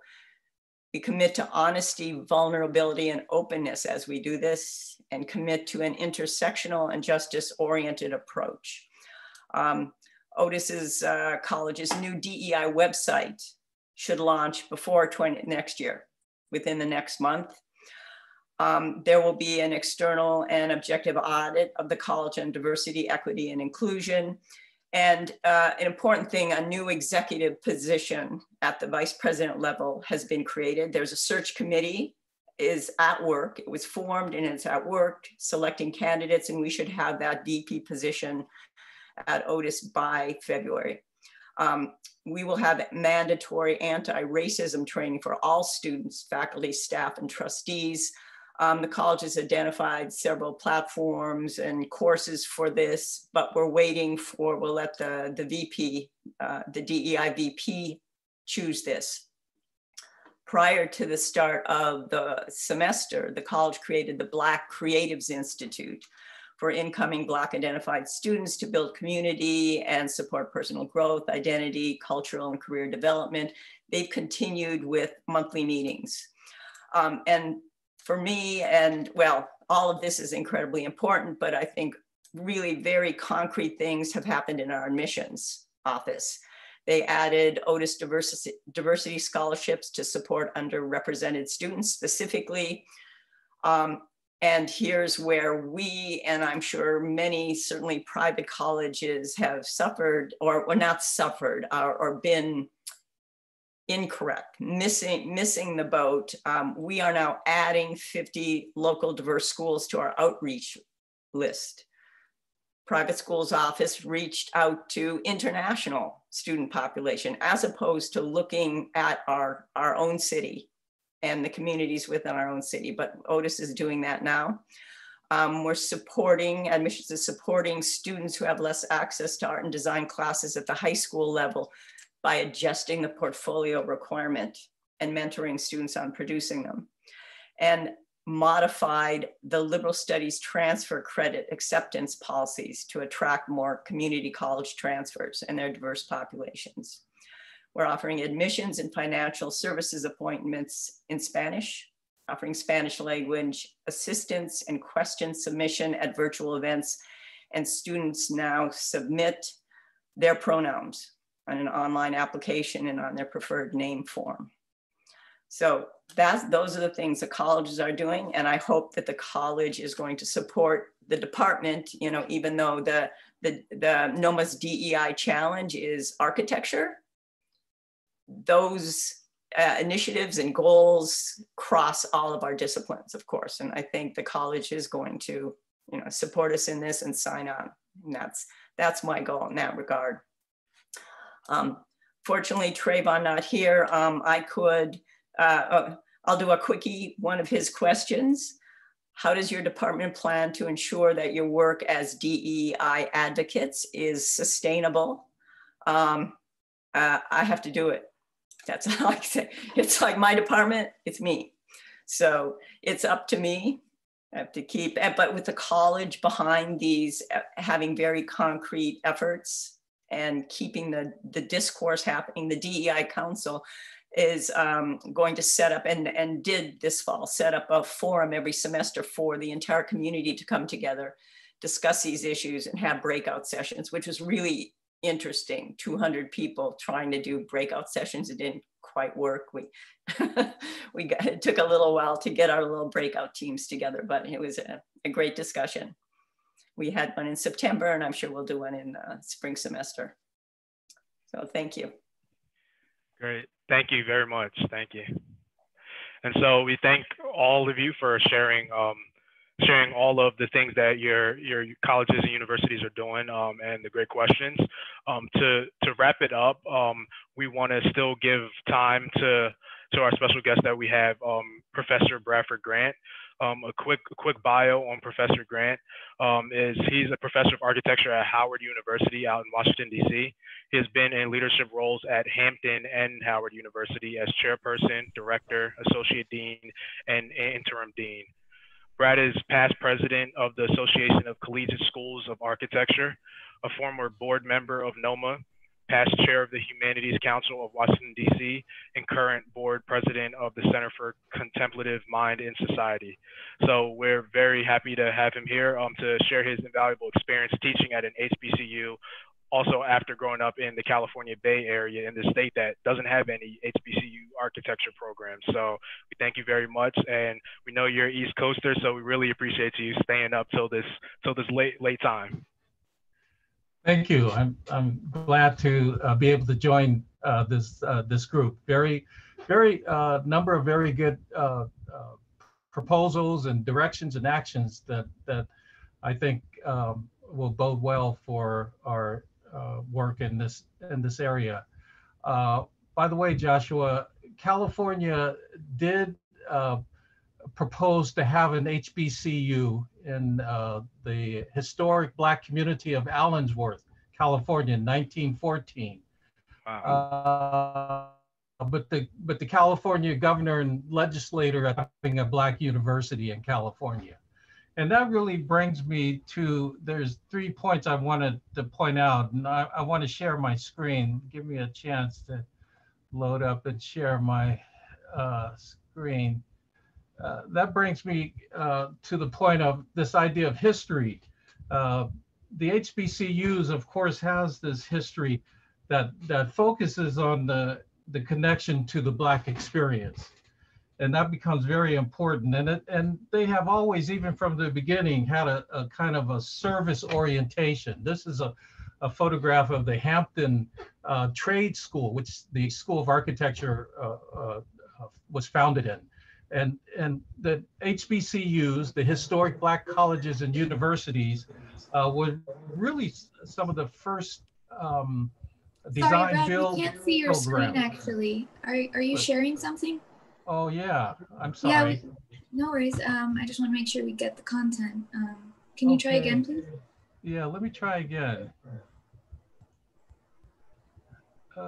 We commit to honesty, vulnerability, and openness as we do this, and commit to an intersectional and justice-oriented approach. Um, Otis's uh, college's new DEI website should launch before 20, next year, within the next month. Um, there will be an external and objective audit of the college on diversity, equity, and inclusion. And uh, an important thing, a new executive position at the vice president level has been created. There's a search committee is at work. It was formed and it's at work selecting candidates and we should have that VP position at Otis by February. Um, we will have mandatory anti-racism training for all students, faculty, staff, and trustees. Um, the college has identified several platforms and courses for this, but we're waiting for, we'll let the, the VP, uh, the DEI VP choose this. Prior to the start of the semester, the college created the Black Creatives Institute, for incoming Black identified students to build community and support personal growth, identity, cultural and career development. They've continued with monthly meetings. Um, and for me, and well, all of this is incredibly important, but I think really very concrete things have happened in our admissions office. They added Otis diversity, diversity scholarships to support underrepresented students specifically. Um, and here's where we, and I'm sure many, certainly private colleges have suffered or, or not suffered or, or been incorrect, missing, missing the boat. Um, we are now adding 50 local diverse schools to our outreach list. Private schools office reached out to international student population as opposed to looking at our, our own city and the communities within our own city, but Otis is doing that now. Um, we're supporting, admissions is supporting students who have less access to art and design classes at the high school level by adjusting the portfolio requirement and mentoring students on producing them. And modified the liberal studies transfer credit acceptance policies to attract more community college transfers and their diverse populations. We're offering admissions and financial services appointments in Spanish, offering Spanish language assistance and question submission at virtual events. And students now submit their pronouns on an online application and on their preferred name form. So that's, those are the things the colleges are doing. And I hope that the college is going to support the department, you know, even though the, the, the NOMAS DEI challenge is architecture, those uh, initiatives and goals cross all of our disciplines, of course. And I think the college is going to, you know, support us in this and sign on. And that's that's my goal in that regard. Um, fortunately, Trayvon not here. Um, I could, uh, uh, I'll do a quickie, one of his questions. How does your department plan to ensure that your work as DEI advocates is sustainable? Um, uh, I have to do it. That's [laughs] all I say. It's like my department, it's me. So it's up to me. I have to keep, eh, but with the college behind these, eh, having very concrete efforts and keeping the, the discourse happening, the DEI Council is um, going to set up and, and did this fall set up a forum every semester for the entire community to come together, discuss these issues and have breakout sessions, which was really interesting. 200 people trying to do breakout sessions it didn't quite work. We [laughs] we got, it took a little while to get our little breakout teams together but it was a, a great discussion we had one in september and i'm sure we'll do one in the spring semester. So thank you. Great. Thank you very much. Thank you. And so we thank all of you for sharing um, sharing all of the things that your your colleges and universities are doing um, and the great questions. Um, to to wrap it up, um, we want to still give time to to our special guest that we have, um, Professor Bradford Grant. Um, a quick a quick bio on Professor Grant um, is he's a professor of architecture at Howard University out in Washington D.C. He has been in leadership roles at Hampton and Howard University as chairperson, director, associate dean, and interim dean. Brad is past president of the Association of Collegiate Schools of Architecture, a former board member of NOMA, past chair of the Humanities Council of Washington, D.C., and current board president of the Center for Contemplative Mind in Society. So we're very happy to have him here um, to share his invaluable experience teaching at an HBCU, also after growing up in the California Bay Area in the state that doesn't have any HBCU architecture programs. So we thank you very much, and we know you're East Coaster, so we really appreciate you staying up till this till this late late time. Thank you. I'm, I'm glad to uh, be able to join uh, this uh, this group. Very, very uh, number of very good uh, uh, proposals and directions and actions that that I think um, will bode well for our work in this in this area. by the way, Joshua, California did propose to have an HBCU in uh, the historic Black community of Allensworth, California, in 1914. Wow. Uh, but the but the California governor and legislator having a Black university in California, and that really brings me to there's three points I wanted to point out, and I, I want to share my screen. Give me a chance to load up and share my uh, screen. Uh, that brings me uh, to the point of this idea of history. Uh, the HBCUs, of course, has this history that that focuses on the the connection to the Black experience, and that becomes very important. And it, and they have always, even from the beginning, had a, a kind of a service orientation. This is a a photograph of the Hampton uh, Trade School, which the School of Architecture uh, was founded in and and the HBCUs, the historic black colleges and universities, uh, were really some of the first um, design Sorry, Brad, build we can't see your program. screen actually. Are are you sharing something? Oh yeah, I'm Yeah, sorry. we, no worries. Um, I just want to make sure we get the content. Um, can you try again, please? Yeah, let me try again. Uh,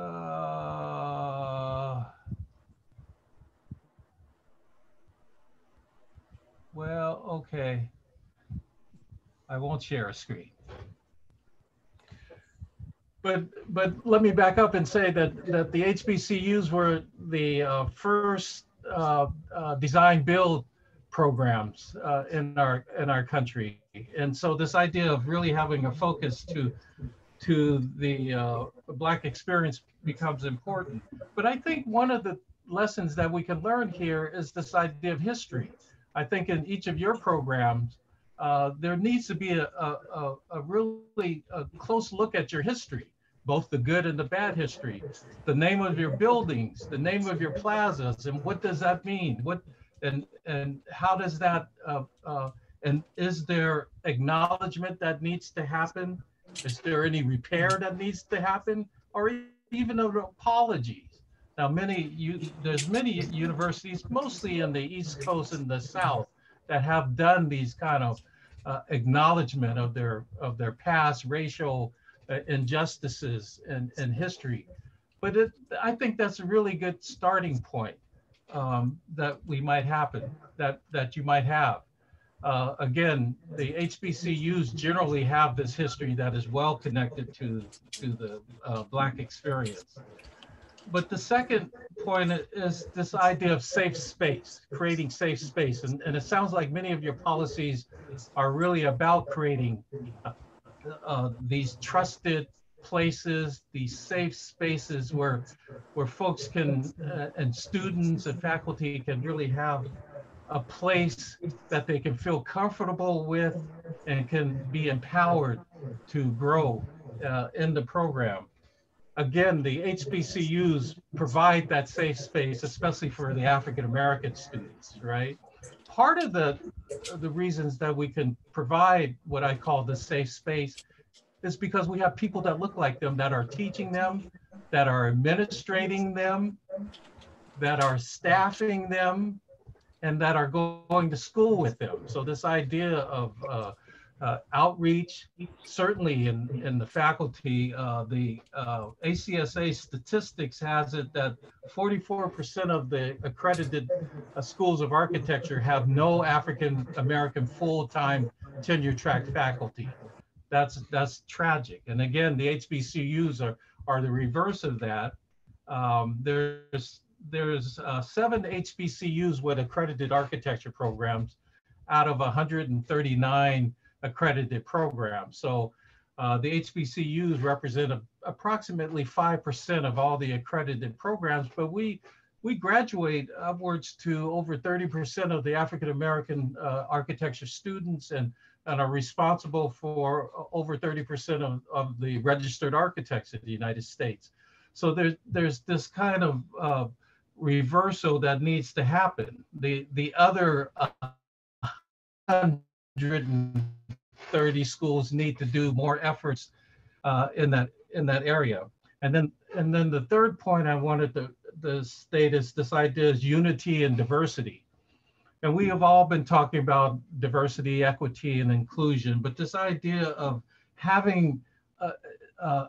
well, okay. I won't share a screen. But but let me back up and say that that the HBCUs were the uh, first uh, uh, design build programs uh, in our in our country, and so this idea of really having a focus to to the uh, black experience becomes important. But I think one of the lessons that we can learn here is this idea of history. I think in each of your programs, uh, there needs to be a, a, a, really a close look at your history, both the good and the bad history, the name of your buildings, the name of your plazas, and what does that mean? What and and how does that uh, uh, and is there acknowledgement that needs to happen? Is there any repair that needs to happen, or even an apology? Now, many you there's many universities, mostly in the East Coast and the South, that have done these kind of uh, acknowledgement of their of their past racial uh, injustices and, and history. But it, I think that's a really good starting point um, that we might happen that that you might have. Uh, again, the HBCUs generally have this history that is well connected to to the uh, Black experience. But the second point is this idea of safe space, creating safe space. And, and it sounds like many of your policies are really about creating uh, uh, these trusted places, these safe spaces where, where folks can, uh, and students and faculty can really have a place that they can feel comfortable with and can be empowered to grow uh, in the program again, the HBCUs provide that safe space, especially for the African American students, right? Part of the the reasons that we can provide what I call the safe space is because we have people that look like them that are teaching them, that are administrating them, that are staffing them, and that are go- going to school with them. So this idea of uh, uh, outreach, certainly in, in the faculty, uh, the uh, ACSA statistics has it that 44% of the accredited uh, schools of architecture have no African American full-time tenure track faculty. That's that's tragic. And again, the HBCUs are are the reverse of that. Um, there's there's uh, seven HBCUs with accredited architecture programs out of 139 accredited program. So uh, the HBCUs represent a, approximately 5% of all the accredited programs, but we, we graduate upwards to over 30% of the African American uh, architecture students and, and are responsible for over 30% of, of the registered architects in the United States. So there's, there's this kind of uh, reversal that needs to happen. The, the other 100 30 schools need to do more efforts uh, in that in that area. And then and then the third point I wanted to, to state is this idea is unity and diversity. And we have all been talking about diversity, equity, and inclusion, but this idea of having a,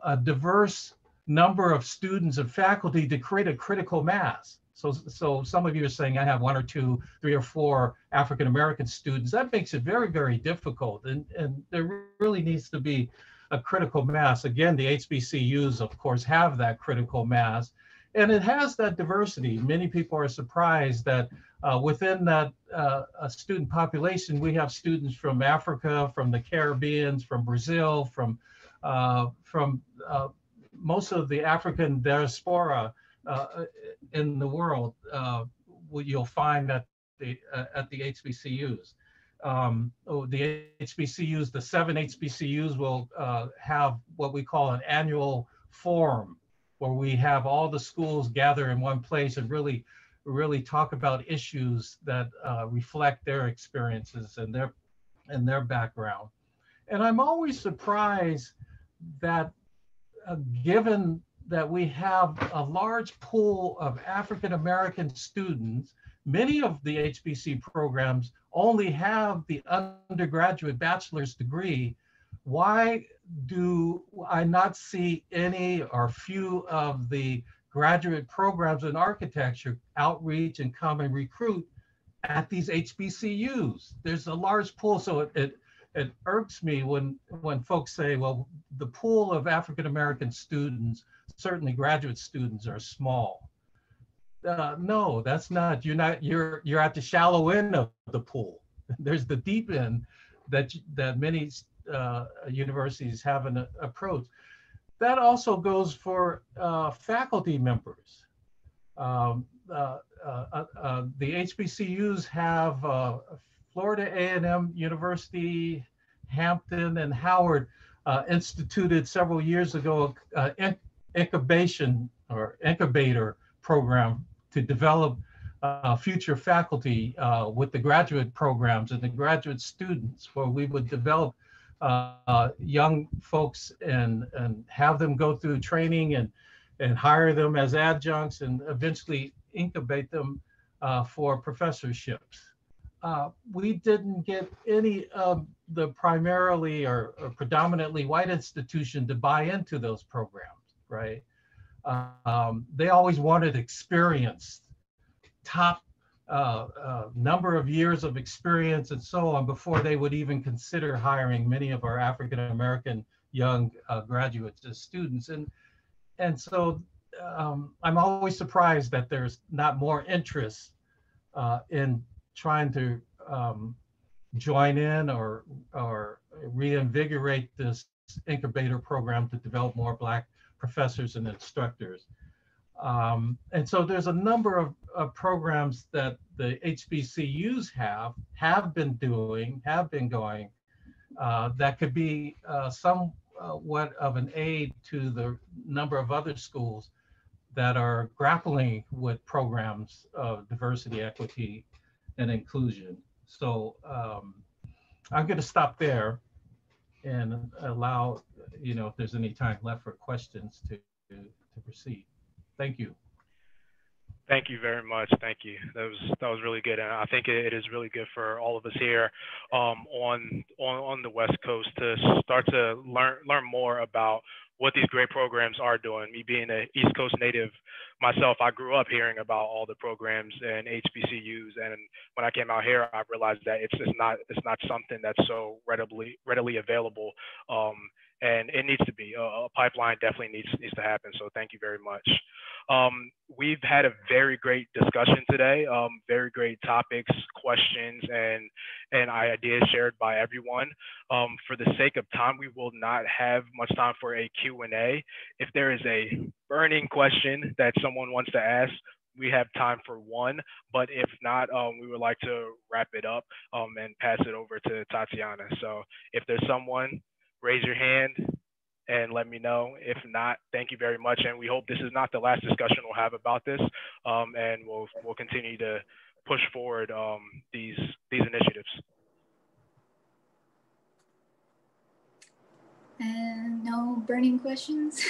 a diverse number of students and faculty to create a critical mass so, so some of you are saying I have one or two, three or four African American students. That makes it very, very difficult. And, and there really needs to be a critical mass. Again, the HBCUs, of course, have that critical mass. And it has that diversity. Many people are surprised that uh, within that uh, student population, we have students from Africa, from the Caribbean, from Brazil, from, uh, from uh, most of the African diaspora uh, in the world uh, you'll find at the uh, at the HBCUs. Um, oh, the HBCUs, the seven HBCUs will uh, have what we call an annual forum where we have all the schools gather in one place and really, really talk about issues that uh, reflect their experiences and their and their background. And I'm always surprised that uh, given that we have a large pool of African American students. Many of the HBC programs only have the undergraduate bachelor's degree. Why do I not see any or few of the graduate programs in architecture outreach and come and recruit at these HBCUs? There's a large pool, so it, it it irks me when when folks say, well, the pool of African American students certainly graduate students are small. Uh, no, that's not. You're not. You're you're at the shallow end of the pool. [laughs] There's the deep end that that many uh, universities have an approach. That also goes for uh, faculty members. Um, uh, uh, uh, the HBCUs have Florida A&M University, Hampton, and Howard instituted several years ago an incubation or incubator program to develop uh, future faculty uh, with the graduate programs and the graduate students where we would develop uh, young folks and, and have them go through training and, and hire them as adjuncts and eventually incubate them uh, for professorships. Uh, we didn't get any of the primarily or, or predominantly white institution to buy into those programs right? Um, they always wanted experience, top uh, uh, number of years of experience and so on before they would even consider hiring many of our African American young uh, graduates as students. And, and so um, I'm always surprised that there's not more interest uh, in trying to um, join in or, or reinvigorate this incubator program to develop more Black professors and instructors. Um, and so there's a number of, of, programs that the HBCUs have, have been doing, have been going, uh, that could be uh, somewhat of an aid to the number of other schools that are grappling with programs of diversity, equity, and inclusion. So um, I'm going to stop there and allow, you know, if there's any time left for questions to, to, proceed. Thank you. Thank you very much. Thank you. That was that was really good, and I think it is really good for all of us here um, on on on the West Coast to start to learn learn more about what these great programs are doing. Me being an East Coast native myself, I grew up hearing about all the programs and HBCUs, and when I came out here, I realized that it's just not it's not something that's so readily readily available. Um, and it needs to be. A, a, pipeline definitely needs needs to happen so thank you very much. Um, we've had a very great discussion today um, very great topics questions and and ideas shared by everyone. Um, for the sake of time we will not have much time for a q&a if there is a burning question that someone wants to ask we have time for one, but if not, um, we would like to wrap it up um, and pass it over to Tatiana. So if there's someone raise your hand and let me know. If not, thank you very much. And we hope this is not the last discussion we'll have about this. Um, and we'll, we'll continue to push forward um, these, these initiatives. And no burning questions.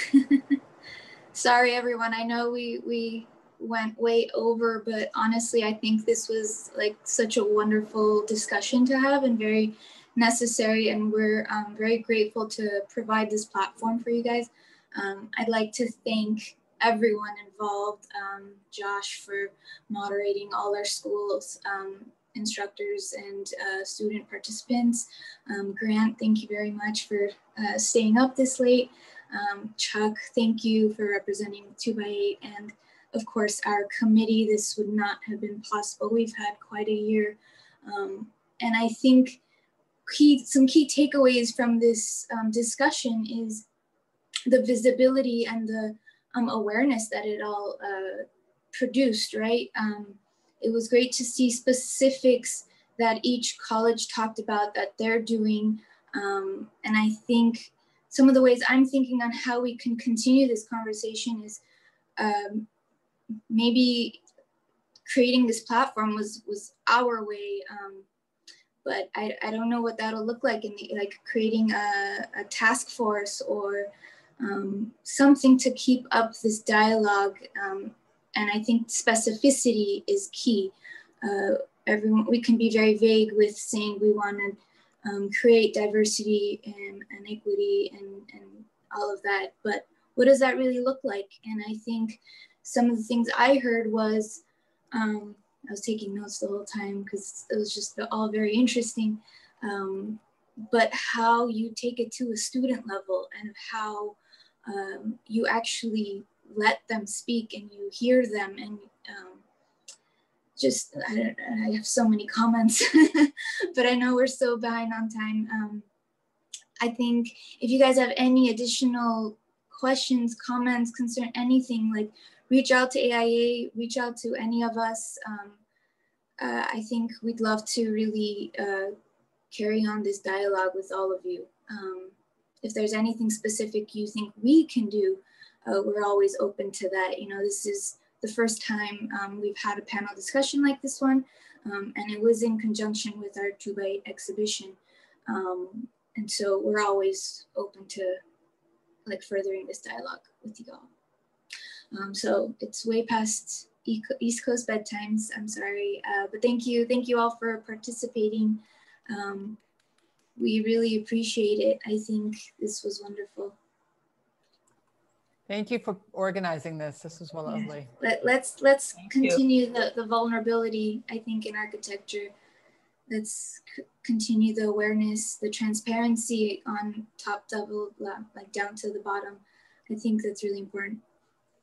[laughs] Sorry, everyone. I know we, we went way over, but honestly, I think this was like such a wonderful discussion to have and very necessary and we're um, very grateful to provide this platform for you guys. Um, I'd like to thank everyone involved, um, Josh for moderating all our schools, um, instructors and uh, student participants. Um, Grant, thank you very much for uh, staying up this late. Um, Chuck, thank you for representing 2x8 and of course our committee. This would not have been possible. We've had quite a year. and I think key some key takeaways from this um, discussion is the visibility and the um, awareness that it all uh, produced, right? Um, it was great to see specifics that each college talked about that they're doing. Um, and I think some of the ways I'm thinking on how we can continue this conversation is um, maybe creating this platform was was our way um, but I, I don't know what that'll look like in the, like creating a, a task force or um, something to keep up this dialogue. Um, and I think specificity is key. Uh, everyone, we can be very vague with saying we want to um, create diversity and, and equity and, and all of that, but what does that really look like? And I think some of the things I heard was um, I was taking notes the whole time because it was just all very interesting. Um, but how you take it to a student level and how um, you actually let them speak and you hear them and um, just I, I, have so many comments [laughs] but i know we're so behind on time um, i think if you guys have any additional questions comments concern anything like reach out to AIA, reach out to any of us. Um, uh, I think we'd love to really uh, carry on this dialogue with all of you. Um, if there's anything specific you think we can do, uh, we're always open to that. You know, this is the first time um, we've had a panel discussion like this one, um, and it was in conjunction with our 2 exhibition. Um, and so we're always open to like furthering this dialogue with you all. Um, so it's way past East Coast bedtimes. I'm sorry, uh, but thank you, thank you all for participating. Um, we really appreciate it. I think this was wonderful. Thank you for organizing this. This was lovely. Let, let's let's thank continue the, the vulnerability, I think, in architecture. Let's continue the awareness, the transparency on top level, like down to the bottom. I think that's really important.